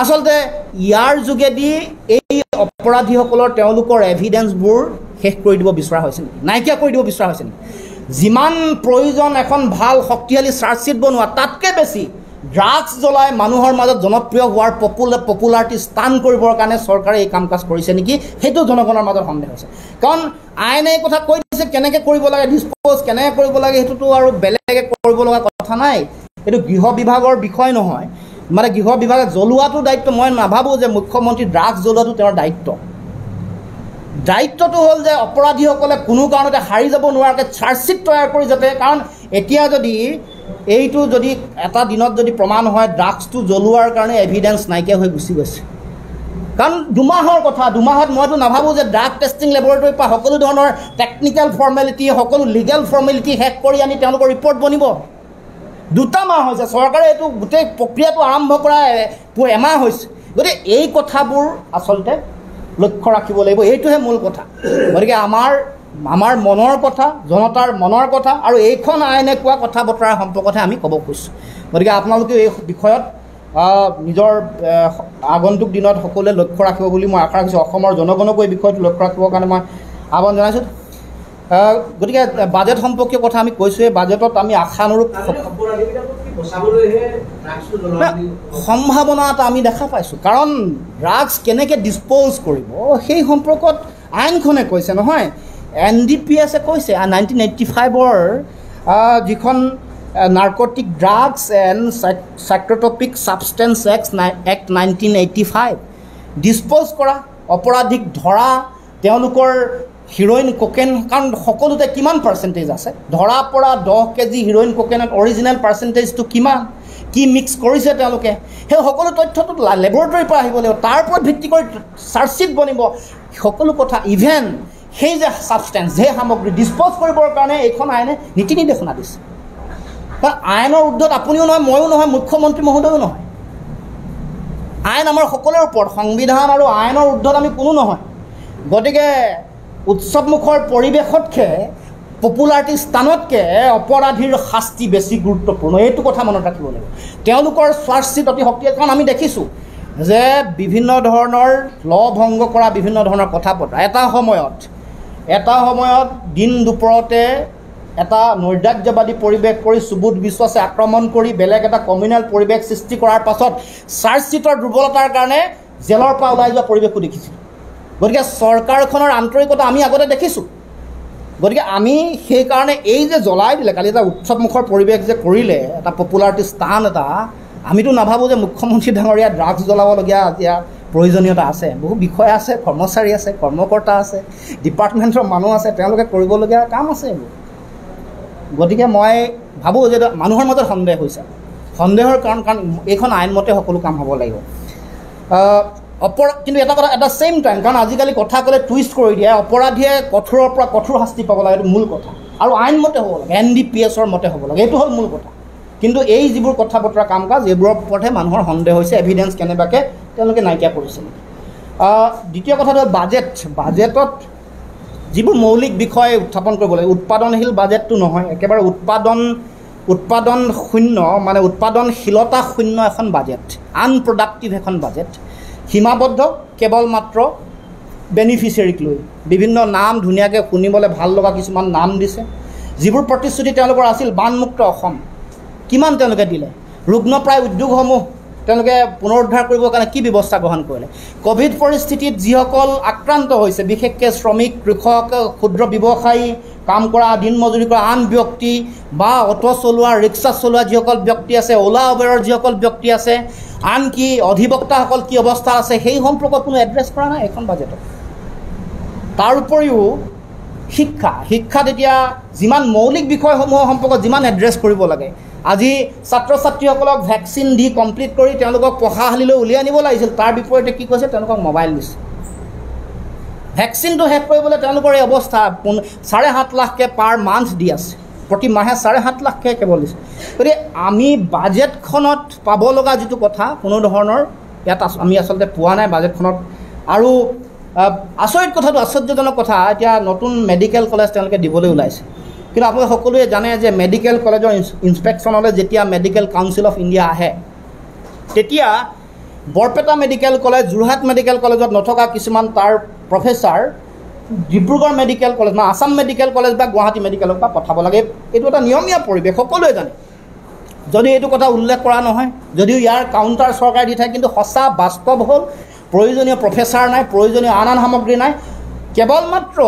আচলতে ইয়াৰ যোগেদি এই অপৰাধীসকলৰ তেওঁলোকৰ এভিডেঞ্চবোৰ শেষ কৰি দিব বিচৰা হৈছে নেকি? নাইকিয়া কৰি দিব বিচৰা হৈছে নেকি? যিমান প্ৰয়োজন এখন ভাল শক্তিশালী চাৰ্জশ্বীট বনোৱা তাতকৈ বেছি ড্ৰাগছ জ্বলাই মানুহৰ মাজত জনপ্ৰিয় হোৱাৰ পপুলাৰ পপুলাৰিটি স্থান কৰিবৰ কাৰণে চৰকাৰে এই কাম কাজ কৰিছে নেকি? সেইটো জনগণৰ মাজত সন্দেহ হৈছে। কাৰণ আইনে এই কথা কৈ দিছে কেনেকৈ কৰিব লাগে ডিছপ'জ কেনেকৈ কৰিব লাগে সেইটোতো আৰু বেলেগে কৰিব লগা কথা নাই। এইটো গৃহ বিভাগৰ বিষয় নহয়। মানে গৃহ বিভাগে জ্বলোৱাটো দায়িত্ব মই নাভাবোঁ যে মুখ্যমন্ত্ৰী ড্ৰাগছ জ্বলোৱাটো তেওঁৰ দায়িত্ব। দায়িত্বটো হ'ল যে অপৰাধীসকলে কোনো কাৰণতে সাৰি যাব নোৱাৰাকৈ চাৰ্জশ্বীট তৈয়াৰ কৰি যাতে কাৰণ এতিয়া যদি এইটো যদি এটা দিনত যদি প্ৰমাণ হয় ড্ৰাগছটো জ্বলোৱাৰ কাৰণে এভিডেঞ্চ নাইকিয়া হৈ গুচি গৈছে। কাৰণ দুমাহৰ কথা দুমাহত মইতো নাভাবোঁ যে ড্ৰাগ টেষ্টিং লেবৰেটৰীৰ পৰা সকলো ধৰণৰ টেকনিকেল ফৰ্মেলিটি সকলো লিগেল ফৰ্মেলিটি শেষ কৰি আনি তেওঁলোকৰ ৰিপৰ্ট বনিব। দুটা মাহ হৈছে চৰকাৰে এইটো গোটেই প্ৰক্ৰিয়াটো আৰম্ভ কৰা এমাহ হৈছে। গতিকে এই কথাবোৰ আচলতে লক্ষ্য ৰাখিব লাগিব এইটোহে মূল কথা। গতিকে আমাৰ আমাৰ মনৰ কথা জনতাৰ মনৰ কথা আৰু এইখন আইনে কোৱা কথা বতৰাৰ সম্পৰ্কতহে আমি ক'ব খুজিছোঁ। গতিকে আপোনালোকে এই বিষয়ত নিজৰ আগন্তুক দিনত সকলোৱে লক্ষ্য ৰাখিব বুলি মই আশা ৰাখিছোঁ। অসমৰ জনগণকো এই বিষয়টো লক্ষ্য ৰাখিবৰ কাৰণে মই আহ্বান জনাইছোঁ। গতিকে বাজেট সম্পৰ্কীয় কথা আমি কৈছোঁৱেই বাজেটত আমি আশানুৰূপ সম্ভাৱনা এটা আমি দেখা পাইছোঁ। কাৰণ ড্ৰাগছ কেনেকৈ ডিছপ'জ কৰিব সেই সম্পৰ্কত আইনখনে কৈছে নহয়? এন ডি পি এছে কৈছে নাইনটিন এইট্টি ফাইভৰ যিখন narcotic drugs and psychotropic substance act act nineteen eighty five dispose কৰা অপৰাধীক ধৰা তেওঁলোকৰ হিৰ'ইন কোকেন কাৰণ সকলোতে কিমান পাৰ্চেণ্টেজ আছে? ধৰা পৰা দহ কেজি হিৰ'ইন কোকেনত অৰিজিনেল পাৰ্চেণ্টেজটো কিমান? কি মিক্স কৰিছে তেওঁলোকে? সেই সকলো তথ্যটো লেবৰেটৰীৰ পৰা আহিব লাগিব। তাৰ ওপৰত ভিত্তি কৰি চাৰ্জশ্বীট বনিব। সকলো কথা ইভেন সেই যে ছাবষ্টেঞ্চ সেই সামগ্ৰী ডিছপ'জ কৰিবৰ কাৰণে এইখন আইনে নীতি নিৰ্দেশনা দিছে। কাৰণ আইনৰ ঊৰ্ধত আপুনিও নহয় ময়ো নহয় মুখ্যমন্ত্ৰী মহোদয়ো নহয়। আইন আমাৰ সকলোৰে ওপৰত সংবিধান আৰু আইনৰ ঊৰ্ধত আমি কোনো নহয়। গতিকে উৎসৱমুখৰ পৰিৱেশতকৈ পপুলাৰিটি স্থানতকৈ অপৰাধীৰ শাস্তি বেছি গুৰুত্বপূৰ্ণ। এইটো কথা মনত ৰাখিব লাগিব। তেওঁলোকৰ চাৰ্জশ্বীট অতি শক্তিশালী কাৰণ আমি দেখিছোঁ যে বিভিন্ন ধৰণৰ ল ভংগ কৰা বিভিন্ন ধৰণৰ কথা বতৰা। এটা সময়ত এটা সময়ত দিন দুপৰতে এটা নৈৰাজ্যবাদী পৰিৱেশ কৰি সুবোধ বিশ্বাসে আক্ৰমণ কৰি বেলেগ এটা কমিউনেল পৰিৱেশ সৃষ্টি কৰাৰ পাছত চাৰ্জশ্বীটৰ দুৰ্বলতাৰ কাৰণে জেলৰ পৰা ওলাই যোৱা পৰিৱেশো দেখিছিলোঁ। গতিকে চৰকাৰখনৰ আন্তৰিকতা আমি আগতে দেখিছোঁ। গতিকে আমি সেইকাৰণে এই যে জ্বলাই দিলে কালি এটা উৎসৱমুখৰ পৰিৱেশ যে কৰিলে এটা পপুলাৰিটি স্থান এটা আমিতো নাভাবোঁ যে মুখ্যমন্ত্ৰী ডাঙৰীয়া ড্ৰাগছ জ্বলাবলগীয়া এতিয়া প্ৰয়োজনীয়তা আছে বহু বিষয়া আছে কৰ্মচাৰী আছে কৰ্মকৰ্তা আছে ডিপাৰ্টমেণ্টৰ মানুহ আছে তেওঁলোকে কৰিবলগীয়া কাম আছে এইবোৰ। গতিকে মই ভাবোঁ যে মানুহৰ মাজত সন্দেহ হৈছে। সন্দেহৰ কাৰণ কাৰণ এইখন আইনমতে সকলো কাম হ'ব লাগিব। আহ, অপৰা কিন্তু এটা কথা এটা ছেইম টাইম কাৰণ আজিকালি কথা ক'লে টুইষ্ট কৰি দিয়ে অপৰাধীয়ে কঠোৰৰ পৰা কঠোৰ শাস্তি পাব লাগে এইটো মূল কথা। আৰু আইনমতে হ'ব লাগে এন ডি পি এছৰ মতে হ'ব লাগে এইটো হ'ল মূল কথা। কিন্তু এই যিবোৰ কথা বতৰা কাম কাজ এইবোৰৰ ওপৰতহে মানুহৰ সন্দেহ হৈছে এভিডেঞ্চ কেনেবাকৈ তেওঁলোকে নাইকিয়া কৰিছে আহ, দ্বিতীয় কথাটো বাজেট বাজেটত যিবোৰ মৌলিক বিষয় উত্থাপন কৰিব লাগে উৎপাদনশীল বাজেটটো নহয় একেবাৰে উৎপাদন উৎপাদন শূন্য মানে উৎপাদনশীলতা শূন্য এখন বাজেট আনপ্ৰডাক্টিভ এখন বাজেট সীমাবদ্ধ কেৱল মাত্ৰ বেনিফিচিয়াৰীক লৈ। বিভিন্ন নাম ধুনীয়াকৈ শুনিবলৈ ভাল লগা কিছুমান নাম দিছে। যিবোৰ প্ৰতিশ্ৰুতি তেওঁলোকৰ আছিল বানমুক্ত অসম। কিমান তেওঁলোকে দিলে? ৰুগ্নপ্ৰায় উদ্যোগসমূহ তেওঁলোকে পুনৰুদ্ধাৰ কৰিবৰ কাৰণে কি ব্যৱস্থা গ্ৰহণ কৰিলে? ক'ভিড পৰিস্থিতিত যিসকল আক্ৰান্ত হৈছে বিশেষকৈ শ্ৰমিক কৃষক ক্ষুদ্ৰ ব্যৱসায়ী কাম কৰা দিন মজুৰি কৰা আন ব্যক্তি বা অ'টো চলোৱা ৰিক্সা চলোৱা যিসকল ব্যক্তি আছে অ'লা উবেৰৰ যিসকল ব্যক্তি আছে আনকি অধিবক্তাসকল কি অৱস্থা আছে সেই সম্পৰ্কত কোনো এড্ৰেছ কৰা নাই? এখন বাজেটত তাৰ উপৰিও শিক্ষা শিক্ষাত এতিয়া যিমান মৌলিক বিষয়সমূহৰ সম্পৰ্কত যিমান এড্ৰেছ কৰিব লাগে আজি ছাত্ৰ ছাত্ৰীসকলক ভেকচিন দি কমপ্লিট কৰি তেওঁলোকক পঢ়াশালীলৈ উলিয়াই আনিব লাগিছিল। তাৰ বিপৰীতে কি কৈছে? তেওঁলোকক মোবাইল দিছে। ভেকচিনটো শেষ কৰিবলৈ তেওঁলোকৰ এই অৱস্থা চাৰে সাত লাখকৈ পাৰ মান্থ দি আছে। প্ৰতি মাহে চাৰে সাত লাখকৈ কেৱল দিছে। গতিকে আমি বাজেটখনত পাব লগা যিটো কথা কোনো ধৰণৰ ইয়াত আমি আচলতে পোৱা নাই বাজেটখনত আৰু আচৰিত কথাটো আশ্চৰ্যজনক কথা এতিয়া নতুন মেডিকেল কলেজ তেওঁলোকে দিবলৈ ওলাইছে। কিন্তু আপোনালোকে সকলোৱে জানে যে মেডিকেল কলেজৰ ইনস্পেকশ্যনলৈ যেতিয়া মেডিকেল কাউন্সিল অফ ইণ্ডিয়া আহে তেতিয়া Barpeta medical college Jorhat medical কলেজত নথকা কিছুমান তাৰ প্ৰফেচাৰ ডিব্ৰুগড় মেডিকেল কলেজ বা আছাম মেডিকেল কলেজ বা গুৱাহাটী মেডিকেলৰ পৰা পঠাব লাগে। এইটো এটা নিয়মীয়া পৰিৱেশ সকলোৱে জানে। যদি এইটো কথা উল্লেখ কৰা নহয় যদিও ইয়াৰ কাউণ্টাৰ চৰকাৰে দি থাকে কিন্তু সঁচা বাস্তৱ হ'ল প্ৰয়োজনীয় প্ৰফেচাৰ নাই প্ৰয়োজনীয় আন আন সামগ্ৰী নাই কেৱল মাত্ৰ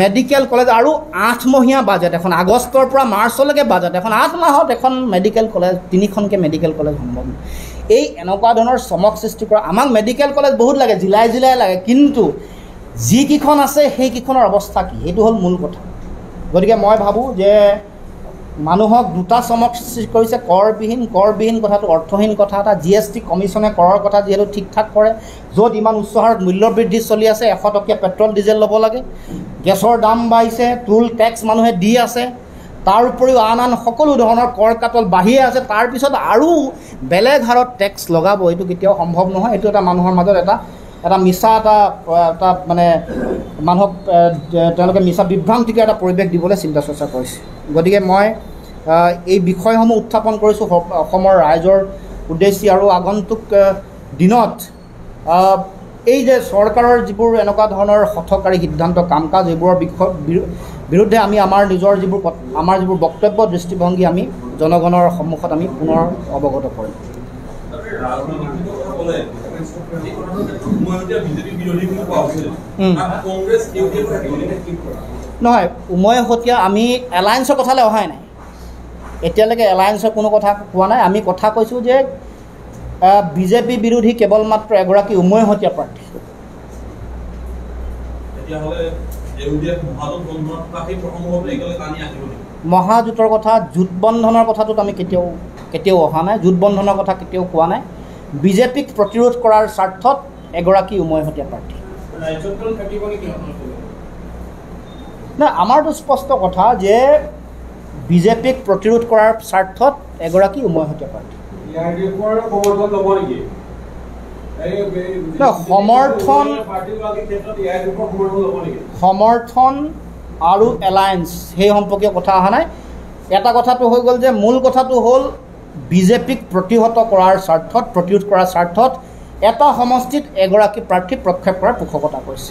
মেডিকেল কলেজ আৰু আঠমহীয়া বাজেট এখন আগষ্টৰ পৰা মাৰ্চলৈকে বাজেট এখন আঠ মাহত এখন মেডিকেল কলেজ তিনিখনকৈ মেডিকেল কলেজ সম্ভৱ। এই এনেকুৱা ধৰণৰ চমক সৃষ্টি কৰা আমাক মেডিকেল কলেজ বহুত লাগে জিলাই জিলাই লাগে কিন্তু যিকেইখন আছে সেইকেইখনৰ অৱস্থা কি সেইটো হ'ল মূল কথা গতিকে মই ভাবোঁ যে মানুহক দুটা চমক সৃষ্টি কৰিছে কৰবিহীন কৰবিহীন কথাটো অৰ্থহীন কথা এটা জি এছ টি কমিশ্যনে কৰৰ কথা যিহেতু ঠিক ঠাক কৰে য'ত ইমান উচ্চ হাৰত মূল্য বৃদ্ধি চলি আছে এশ টকীয়া পেট্ৰল ডিজেল ল'ব লাগে গেছৰ দাম বাঢ়িছে টোল টেক্স মানুহে দি আছে তাৰ উপৰিও আন আন সকলো ধৰণৰ কৰ কাটল বাঢ়িয়ে আছে তাৰপিছত আৰু বেলেগ হাৰত টেক্স লগাব এইটো কেতিয়াও সম্ভৱ নহয় এইটো এটা মানুহৰ মাজত এটা এটা মিছা এটা এটা মানে মানুহক তেওঁলোকে মিছা বিভ্ৰান্তিকৰ এটা পৰিৱেশ দিবলৈ চিন্তা চৰ্চা কৰিছে। গতিকে মই এই বিষয়সমূহ উত্থাপন কৰিছোঁ অসমৰ ৰাইজৰ উদ্দেশ্যে আৰু আগন্তুক দিনত এই যে চৰকাৰৰ যিবোৰ এনেকুৱা ধৰণৰ হঠকাৰী সিদ্ধান্ত কাম কাজ এইবোৰৰ বিষয় বিৰু- বিৰুদ্ধে আমি আমাৰ নিজৰ যিবোৰ আমাৰ যিবোৰ বক্তব্য দৃষ্টিভংগী আমি জনগণৰ সন্মুখত আমি পুনৰ অৱগত কৰিম।
হৈছে
উম। নহয় উমৈহতীয়া আমি এলায়েন্সৰ কথালৈ অহাই নাই। এতিয়ালৈকে এলায়েন্সৰ কোনো কথা কোৱা নাই। আমি কথা কৈছোঁ যে বিজেপি বিৰোধী কেৱল মাত্ৰ এগৰাকী প্ৰাৰ্থী।
টানি আহিব নেকি
মহাজোঁটৰ কথা জোঁট বন্ধনৰ কথাটোত আমি কেতিয়াও কেতিয়াও অহা নাই। জোঁট বন্ধনৰ কথা কেতিয়াও কোৱা নাই। বিজেপিক প্ৰতিৰোধ কৰাৰ স্বাৰ্থত এগৰাকী উমৈহতীয়া প্ৰাৰ্থী। নাই আমাৰতো স্পষ্ট কথা যে বিজেপিক প্ৰতিৰোধ কৰাৰ স্বাৰ্থত এগৰাকী উমৈহতীয়া প্ৰাৰ্থী।
সমৰ্থন
সমৰ্থন- আৰু এলায়েন্স সেই সম্পৰ্কীয় কথা অহা নাই। এটা কথাটো হৈ গ'ল যে মূল কথাটো হ'ল বিজেপিক প্ৰতিহত কৰাৰ স্বাৰ্থত প্ৰতিৰোধ কৰাৰ স্বাৰ্থত এটা সমষ্টিত এগৰাকী প্ৰাৰ্থীক প্ৰক্ষেপ কৰাৰ পোষকতা কৰিছে।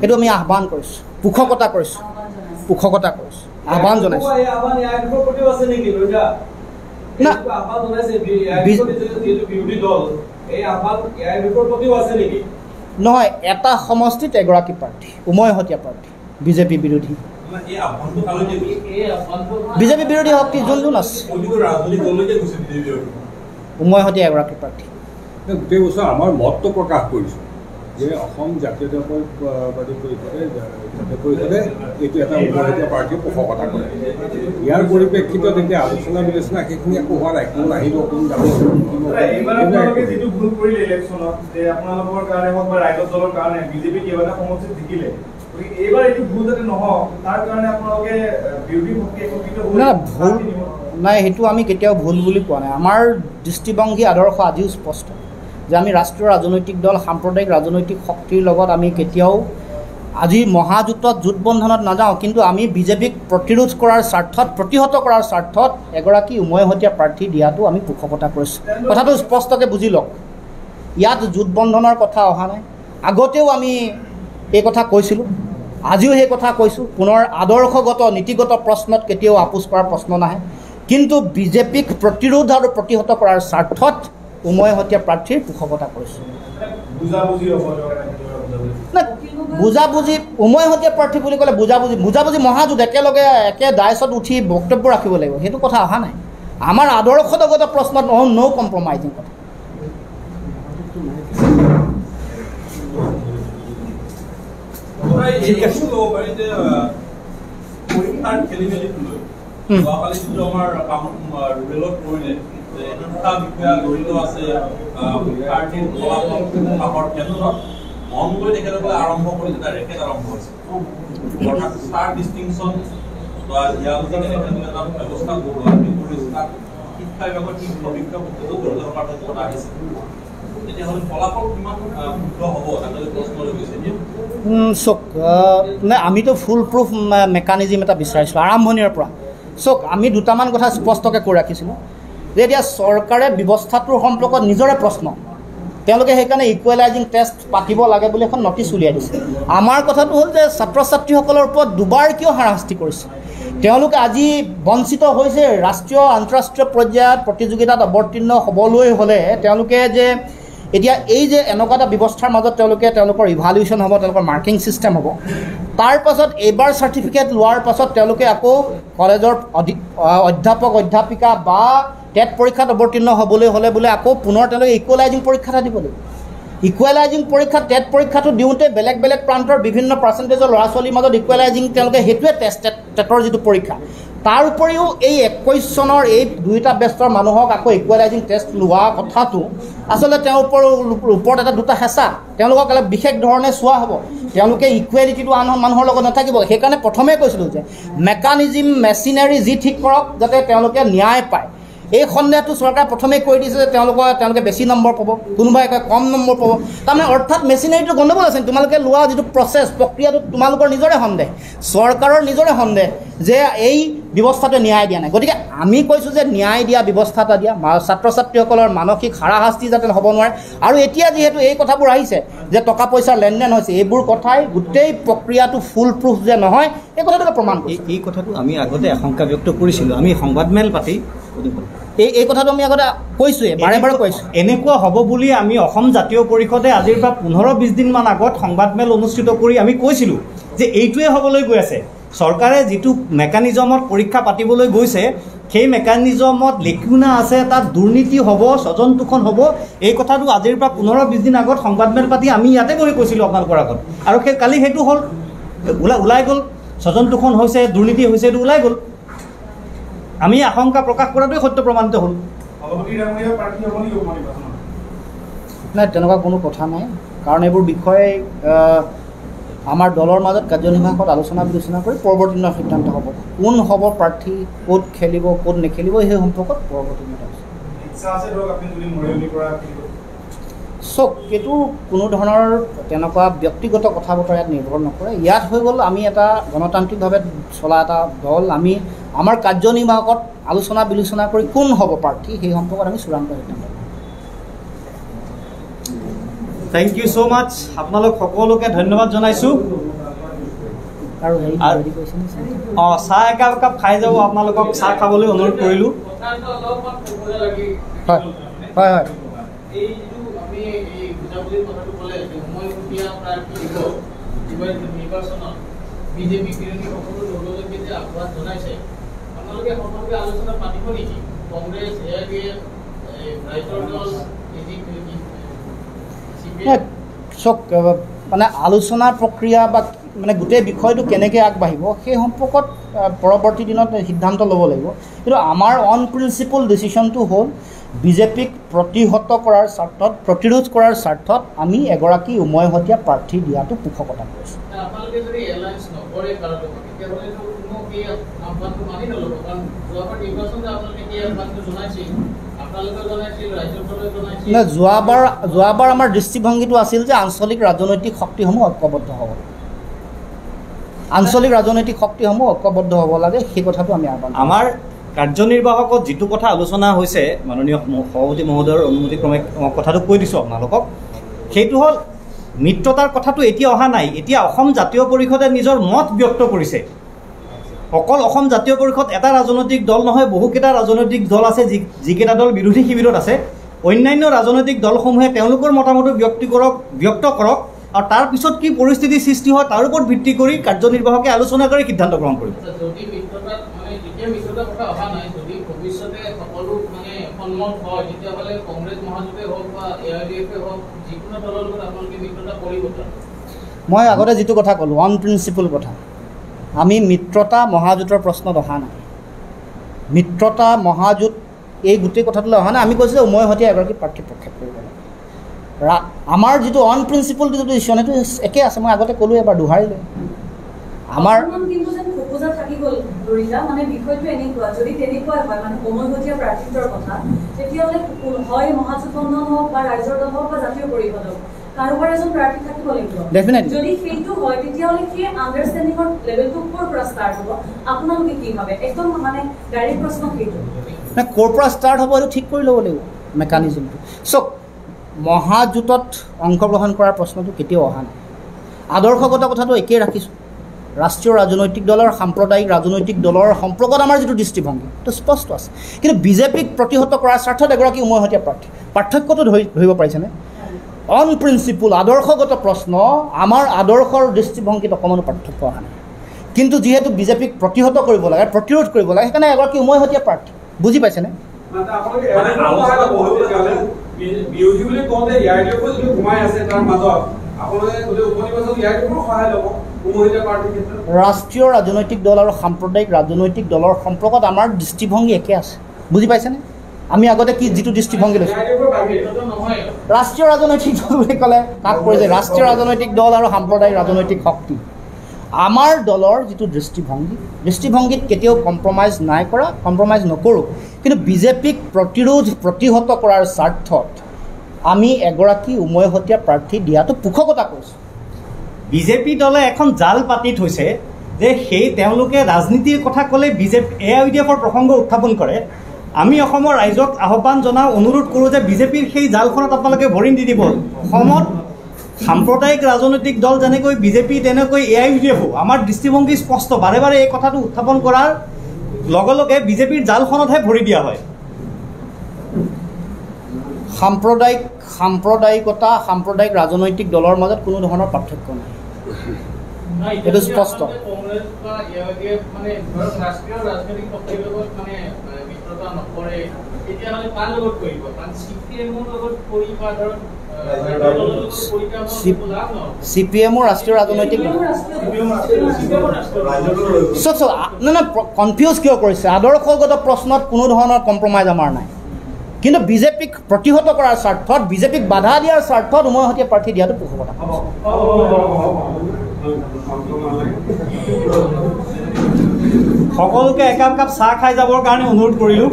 সেইটো আমি আহ্বান কৰিছোঁ পোষকতা কৰিছোঁ পোষকতা কৰিছোঁ আহ্বান জনাইছোঁ। না। নহয় এটা সমষ্টিত এগৰাকী প্ৰাৰ্থী উমৈহতীয়া প্ৰাৰ্থী বিজেপি বিৰোধী। বিজেপি বিৰোধী শক্তি যোন যোন আছে।
প্ৰতিটো ৰাজনৈতিক দললৈকে গৈছে বিজেপি
উমৈ সতীয়া এগৰাকী প্ৰাৰ্থী।
গোটেই বছৰ আমাৰ মতটো প্ৰকাশ কৰিছোঁ যে অসম জাতীয়তাবাদী পৰিষদে জাতীয় পৰিষদে এইটো এটা উমৈহতীয়া পাৰ্টীৰ পোষকতা কৰে। ইয়াৰ পৰিপ্ৰেক্ষিতত এতিয়া আলোচনা বিলোচনা সেইখিনি একো হোৱা নাই কোন আহিব কোন যাব।
যিটো ভুল কৰিলে ইলেকশ্যনত যে আপোনালোকৰ কাৰণে হওক বা ৰাইজৰ দলৰ কাৰণে বিজেপি কেইবাটা সমষ্টিত জিকিলে। এইবাৰ এইটো ভুল যাতে নহওক তাৰ কাৰণে আপোনালোকে আহ, বিৰোধী শক্তি একত্ৰিত হৈ
নাই ভুল। নাই সেইটো আমি কেতিয়াও ভুল বুলি কোৱা নাই। আমাৰ দৃষ্টিভংগী আদৰ্শ আজিও স্পষ্ট। যে আমি ৰাষ্ট্ৰীয় ৰাজনৈতিক দল সাম্প্ৰদায়িক ৰাজনৈতিক শক্তিৰ লগত আমি কেতিয়াও আজি মহাজোঁটত জোটবন্ধনত নাযাওঁ কিন্তু আমি বিজেপিক প্ৰতিৰোধ কৰাৰ স্বাৰ্থত প্ৰতিহত কৰাৰ স্বাৰ্থত এগৰাকী উমৈহতীয়া প্ৰাৰ্থী দিয়াটো আমি পোষকতা কৰিছোঁ। কথাটো স্পষ্টকৈ বুজি লওক। ইয়াত জোটবন্ধনৰ কথা অহা নাই। আগতেও আমি এই কথা কৈছিলোঁ। আজিও সেই কথা কৈছোঁ পুনৰ আদৰ্শগত নীতিগত প্ৰশ্নত কেতিয়াও আপোচ কৰাৰ প্ৰশ্ন নাহে। কিন্তু বিজেপিক প্ৰতিৰোধ আৰু প্ৰতিহত কৰাৰ স্বাৰ্থত উমৈহতীয়া প্ৰাৰ্থীৰ পোষকতা কৰিছোঁ।
বুজাবুজি
উমৈহতীয়া প্ৰাৰ্থী বুলি ক'লে বুজাবুজি বুজাবুজি মহাজোঁট একেলগে একে ডাইচত উঠি বক্তব্য ৰাখিব লাগিব সেইটো কথা অহা নাই। আমাৰ আদৰ্শগত প্ৰশ্নত নহয় ন' কম্প্ৰমাইজিং কথা।
আছে তেখেতসকলে আৰম্ভ এটা ৰেকেট আৰম্ভ হৈছে অৰ্থাৎ ষ্টাৰ ডিষ্টিংশ্যন বা এটা ব্যৱস্থা শিক্ষা বিভাগৰ অভিজ্ঞ আহিছে তেতিয়াহ'লে ফলাফল কিমান আহ, শুদ্ধ হ'ব? তাকে লৈ প্ৰশ্ন লৈ গৈছে এতিয়া
উম, চাওক আহ, নে আমিতো ফুল প্ৰুফ মেকানিজিম এটা বিচাৰিছিলোঁ আৰম্ভণিৰ পৰা। চাওক আমি দুটামান কথা স্পষ্টকৈ কৈ ৰাখিছিলোঁ। যে এতিয়া চৰকাৰে ব্যৱস্থাটোৰ সম্পৰ্কত নিজৰে প্ৰশ্ন। তেওঁলোকে সেইকাৰণে ইকুৱেলাইজিং টেষ্ট পাতিব লাগে বুলি এখন নটিচ উলিয়াই দিছে। আমাৰ কথাটো হ'ল যে ছাত্ৰ ছাত্ৰীসকলৰ ওপৰত দুবাৰ কিয় হাৰাশাস্তি কৰিছে? তেওঁলোকে আজি বঞ্চিত হৈছে ৰাষ্ট্ৰীয় আন্তঃৰাষ্ট্ৰীয় পৰ্যায়ত প্ৰতিযোগিতাত অৱতীৰ্ণ হ'বলৈ হ'লে তেওঁলোকে যে এতিয়া এই যে এনেকুৱা এটা ব্যৱস্থাৰ মাজত তেওঁলোকে তেওঁলোকৰ ইভালুৱেশ্যন হ'ব তেওঁলোকৰ মাৰ্কিং ছিষ্টেম হ'ব তাৰ পাছত এইবাৰ চাৰ্টিফিকেট লোৱাৰ পাছত তেওঁলোকে আকৌ কলেজৰ অধ্যাপক অধ্যাপিকা বা টেট পৰীক্ষাত অৱতীৰ্ণ হ'বলৈ হ'লে বোলে আকৌ পুনৰ তেওঁলোকে ইকুৱেলাইজিং পৰীক্ষা এটা দিব লাগিব। ইকুৱেলাইজিং পৰীক্ষা টেট পৰীক্ষাটো দিওঁতে বেলেগ বেলেগ প্ৰান্তৰ বিভিন্ন পাৰ্চেণ্টেজৰ ল'ৰা ছোৱালীৰ মাজত ইকুৱেলাইজিং তেওঁলোকে সেইটোৱে টেষ্ট টেট টেটৰ যিটো পৰীক্ষা। তাৰ উপৰিও এই একৈছ চনৰ এই দুয়োটা বেষ্টৰ মানুহক আকৌ ইকুৱেলাইজিং টেষ্ট লোৱা কথাটো আচলতে তেওঁলোকৰ ওপৰত এটা দুটা হেঁচা তেওঁলোকক অলপ বিশেষ ধৰণে চোৱা হ'ব। তেওঁলোকে ইকুৱেলিটিটো আন মানুহৰ লগত নাথাকিব। সেইকাৰণে প্ৰথমে কৈছিলোঁ যে মেকানিজিম মেচিনাৰী যি ঠিক কৰক যাতে তেওঁলোকে ন্যায় পায়। এই সন্দেহটো চৰকাৰে প্ৰথমেই কৈ দিছে যে তেওঁলোকৰ তেওঁলোকে বেছি নম্বৰ পাব কোনোবাই কয় কম নম্বৰ পাব। তাৰমানে অৰ্থাৎ মেচিনাৰীটো গণ্ডগোল আছে তোমালোকে লোৱা যিটো প্ৰচেছ প্ৰক্ৰিয়াটো তোমালোকৰ নিজৰে সন্দেহ। চৰকাৰৰ নিজৰে সন্দেহ যে এই ব্যৱস্থাটোৱে ন্যায় দিয়া নাই। গতিকে আমি কৈছোঁ যে ন্যায় দিয়া ব্যৱস্থা এটা দিয়া। ছাত্ৰ ছাত্ৰীসকলৰ মানসিক হাৰাশাস্তি যাতে হ'ব নোৱাৰে। আৰু এতিয়া যিহেতু এই কথাবোৰ আহিছে যে টকা পইচাৰ লেনদেন হৈছে এইবোৰ কথাই গোটেই প্ৰক্ৰিয়াটো ফুল প্ৰুফ যে নহয় এই কথাটোকে প্ৰমাণ কৰিছে।
এই কথাটো আমি আগতে আশংকা ব্যক্ত কৰিছিলোঁ। আমি সংবাদমেল পাতি
এই এই কথাটো আমি আগতে কৈছোঁৱেই বাৰে বাৰে কৈছোঁ।
এনেকুৱা হ'ব বুলি আমি অসম জাতীয় পৰিষদে আজিৰ পৰা পোন্ধৰ বিছ দিনমান আগত সংবাদমেল অনুষ্ঠিত কৰি আমি কৈছিলোঁ যে এইটোৱে হ'বলৈ গৈ আছে। চৰকাৰে যিটো মেকানিজমত পৰীক্ষা পাতিবলৈ গৈছে সেই মেকানিজমত লেকুনা আছে তাত দুৰ্নীতি হ'ব স্বজন তোষণ হ'ব এই কথাটো আজিৰ পৰা পোন্ধৰ বিছ দিন আগত সংবাদমেল পাতি আমি ইয়াতে গৈ কৈছিলোঁ আপোনালোকৰ আগত। আৰু সেই কালি সেইটো হ'ল ওলাই ওলাই গ'ল স্বজন তোষণ হৈছে দুৰ্নীতি হৈছে এইটো ওলাই গ'ল। আমি আশংকা প্ৰকাশ কৰাটোৱে সত্য প্ৰমাণিত হ'ল।
নাই তেনেকুৱা কোনো কথা নাই। কাৰণ এইবোৰ বিষয়ে আমাৰ দলৰ মাজত কাৰ্যনিৰ্বাহকত আলোচনা বিলোচনা কৰি পৰৱৰ্তী দিনৰ সিদ্ধান্ত হ'ব। কোন হ'ব প্ৰাৰ্থী ক'ত খেলিব ক'ত নেখেলিব সেই সম্পৰ্কত পৰৱৰ্তী দিনত চাওক এইটো কোনো ধৰণৰ তেনেকুৱা ব্যক্তিগত কথা বতৰা ইয়াত নিৰ্ভৰ নকৰে। ইয়াত হৈ গ'ল আমি এটা গণতান্ত্ৰিকভাৱে চলা এটা দল। আমি আমাৰ কাৰ্যনিৰ্বাহকত আলোচনা বিলোচনা কৰি কোন হ'ব প্ৰাৰ্থী সেই সম্পৰ্কত আমি চূড়ান্ত সিদ্ধান্ত।
থেংক ইউ ছ' মাছ আপোনালোক সকলোকে ধন্যবাদ জনাইছোঁ? অঁ চাহ একাপ একাপ খাই যাব আপোনালোকক চাহ খাবলৈ অনুৰোধ কৰিলোঁ।
হয়
বিজেপি বিৰোধী সকলো দললৈকে যে আহ্বান জনাইছে আপোনালোকে সকলোকে আলোচনা পাতিব নেকি? Congress A I D F ৰাইজৰ দল
আহ, মানে আলোচনাৰ প্ৰক্ৰিয়া বা মানে গোটেই বিষয়টো কেনেকৈ আগবাঢ়িব সেই সম্পৰ্কত পৰৱৰ্তী দিনত সিদ্ধান্ত ল'ব লাগিব। কিন্তু আমাৰ অন প্ৰিন্সিপল ডিচিশ্যনটো হ'ল বিজেপিক প্ৰতিহত কৰাৰ স্বাৰ্থত প্ৰতিৰোধ কৰাৰ স্বাৰ্থত আমি এগৰাকী উমৈহতীয়া প্ৰাৰ্থী দিয়াটো পোষকতা কৰিছোঁ।
আপোনালোকে যোৱাবাৰ
যোৱাবাৰ আমাৰ দৃষ্টিভংগীটো আছিল যে আঞ্চলিক ৰাজনৈতিক শক্তিসমূহ ঐক্যবদ্ধ হ'ব। লাগে আঞ্চলিক ৰাজনৈতিক শক্তিসমূহ ঐক্যবদ্ধ হ'ব লাগে সেই কথাটো আমি আহ্বান।
আমাৰ কাৰ্যনিৰ্বাহকত যিটো কথা আলোচনা হৈছে মাননীয় সভাপতি মহোদয়ৰ অনুমতিক্ৰমে কথাটো কৈ দিছোঁ আপোনালোকক। সেইটো হ'ল মিত্ৰতাৰ কথাটো এতিয়া অহা নাই এতিয়া অসম জাতীয় পৰিষদে নিজৰ মত ব্যক্ত কৰিছে। অকল অসম জাতীয় পৰিষদ এটা ৰাজনৈতিক দল নহয় বহুকেইটা ৰাজনৈতিক দল আছে যি যিকেইটা দল বিৰোধী শিবিৰত আছে। অন্যান্য ৰাজনৈতিক দলসমূহে তেওঁলোকৰ মতামতো ব্যক্তি কৰক ব্যক্ত কৰক আৰু তাৰ পিছত কি পৰিস্থিতিৰ সৃষ্টি হয় তাৰ ওপৰত ভিত্তি কৰি কাৰ্যনিৰ্বাহকে আলোচনা কৰি সিদ্ধান্ত গ্ৰহণ কৰিব?
মই আগতে যিটো কথা ক'লোঁ অন প্ৰিন্সিপল কথা। আমি মিত্ৰতা মহাজোঁটৰ প্ৰশ্নত অহা নাই। মিত্ৰতা মহাজোঁট এই গোটেই কথাটোলৈ অহা নাই। আমি কৈছোঁ যে উমৈহতীয়া এগৰাকী প্ৰাৰ্থী প্ৰক্ষেপ কৰিব লাগে। আমাৰ যিটো অন প্ৰিন্সিপল যিটো ডিচিশ্যন সেইটো একেই আছে। মই আগতে ক'লোঁ এবাৰ দোহাৰিলোঁ আমাৰ
মানে বিষয়টো এনেকুৱা যদি তেনেকুৱাই হয় মানে উমৈহতীয়া প্ৰাৰ্থিত্বৰ কথা তেতিয়াহ'লে হয় মহাজোঁট বন্ধন হওক বা ৰাইজৰ দল হওক বা জাতীয় পৰিষদ হওক কাৰোবাৰ এজন প্ৰাৰ্থী থাকিব লাগিব. যদি সেইটো হয় তেতিয়াহ'লে সেই আণ্ডাৰষ্টেণ্ডিঙৰ লেভেলটো ক'ৰ পৰা ষ্টাৰ্ট হ'ব। আপোনালোকে কি ভাবে? একদম মানে ডাইৰেক্ট প্ৰশ্ন সেইটো।
ক'ৰ পৰা ষ্টাৰ্ট হ'ব এইটো ঠিক কৰি ল'ব লাগিব মেকানিজমটো চাওক মহাজোঁটত অংশগ্ৰহণ কৰাৰ প্ৰশ্নটো কেতিয়াও অহা নাই। আদৰ্শগত কথাটো একেই ৰাখিছোঁ। ৰাষ্ট্ৰীয় ৰাজনৈতিক দলৰ সাম্প্ৰদায়িক ৰাজনৈতিক দলৰ সম্পৰ্কত আমাৰ যিটো দৃষ্টিভংগী সেইটো স্পষ্ট আছে। কিন্তু বিজেপিক প্ৰতিহত কৰাৰ স্বাৰ্থত এগৰাকী উমৈহতীয়া প্ৰাৰ্থী পাৰ্থক্যটো ধৰি ধৰিব পাৰিছেনে? অন প্ৰিন্সিপল আদৰ্শগত প্ৰশ্ন আমাৰ আদৰ্শৰ দৃষ্টিভংগীত অকণমানো পাৰ্থক্য অহা নাই কিন্তু যিহেতু বিজেপিক প্ৰতিহত কৰিব লাগে প্ৰতিৰোধ কৰিব লাগে সেইকাৰণে এগৰাকী উমৈহতীয়া প্ৰাৰ্থী। বুজি পাইছেনে? ৰাষ্ট্ৰীয় ৰাজনৈতিক দল আৰু সাম্প্ৰদায়িক ৰাজনৈতিক দলৰ সম্পৰ্কত আমাৰ দৃষ্টিভংগী একে আছে। বুজি পাইছেনে? আমি আগতে কি যিটো দৃষ্টিভংগী লৈছোঁ? ৰাষ্ট্ৰীয় ৰাজনৈতিক দল বুলি ক'লে কাক পৰিছে ৰাষ্ট্ৰীয় ৰাজনৈতিক দল আৰু সাম্প্ৰদায়িক ৰাজনৈতিক শক্তি। আমাৰ দলৰ যিটো দৃষ্টিভংগী দৃষ্টিভংগীত কেতিয়াও কম্প্ৰমাইজ নাই কৰা কম্প্ৰমাইজ নকৰোঁ। কিন্তু বিজেপিক প্ৰতিৰোধ প্ৰতিহত কৰাৰ স্বাৰ্থত আমি এগৰাকী উমৈহতীয়া প্ৰাৰ্থী দিয়াটো পোষকতা কৰিছোঁ।
বিজেপি দলে এখন জাল পাতি থৈছে যে সেই তেওঁলোকে ৰাজনীতিৰ কথা ক'লে বিজেপি এ আই ডি এফৰ প্ৰসংগ উত্থাপন কৰে। আমি অসমৰ ৰাইজক আহ্বান জনাওঁ অনুৰোধ কৰোঁ যে বিজেপিৰ সেই জালখনত আপোনালোকে ভৰি দি দিব। অসমত সাম্প্ৰদায়িক ৰাজনৈতিক দল যেনেকৈ বিজেপি তেনেকৈ এ আই ডি এফো আমাৰ দৃষ্টিভংগী স্পষ্ট। বাৰে বাৰে এই কথাটো উত্থাপন কৰাৰ লগে লগে বিজেপিৰ জালখনতহে ভৰি দিয়া হয়।
সাম্প্ৰদায়িক সাম্প্ৰদায়িকতা সাম্প্ৰদায়িক ৰাজনৈতিক দলৰ মাজত কোনো ধৰণৰ পাৰ্থক্য নাই। এইটো স্পষ্ট।
আপোনালোকে কংগ্ৰেছ বা এ আই ডি এফ মানে ধৰক ৰাষ্ট্ৰীয় ৰাজনৈতিক শক্তিৰ লগত মানে এ, মিত্ৰতা নকৰে তেতিয়াহ'লে কাৰ লগত কৰিব কাৰণ চি পি এমৰ লগত কৰি বা ধৰক
চি-
কৰিব লাভ নহ'ব
চি পি এমৰ ৰাষ্ট্ৰীয় ৰাজনৈতিক দল চাওক চাওক আ- নাই নাই কনফিউজ কিয় কৰিছে আদৰ্শগত প্ৰশ্নত কোনো ধৰণৰ কম্প্ৰমাইজ আমাৰ নাই কিন্তু বিজেপিক প্ৰতিহত কৰাৰ স্বাৰ্থত বিজেপিক বাধা দিয়াৰ স্বাৰ্থত উমৈহতীয়া প্ৰাৰ্থী দিয়াটো পোষকতা
সকলোকে একাপ কাপ চাহ খাই যাবৰ কাৰণে অনুৰোধ কৰিলোঁ।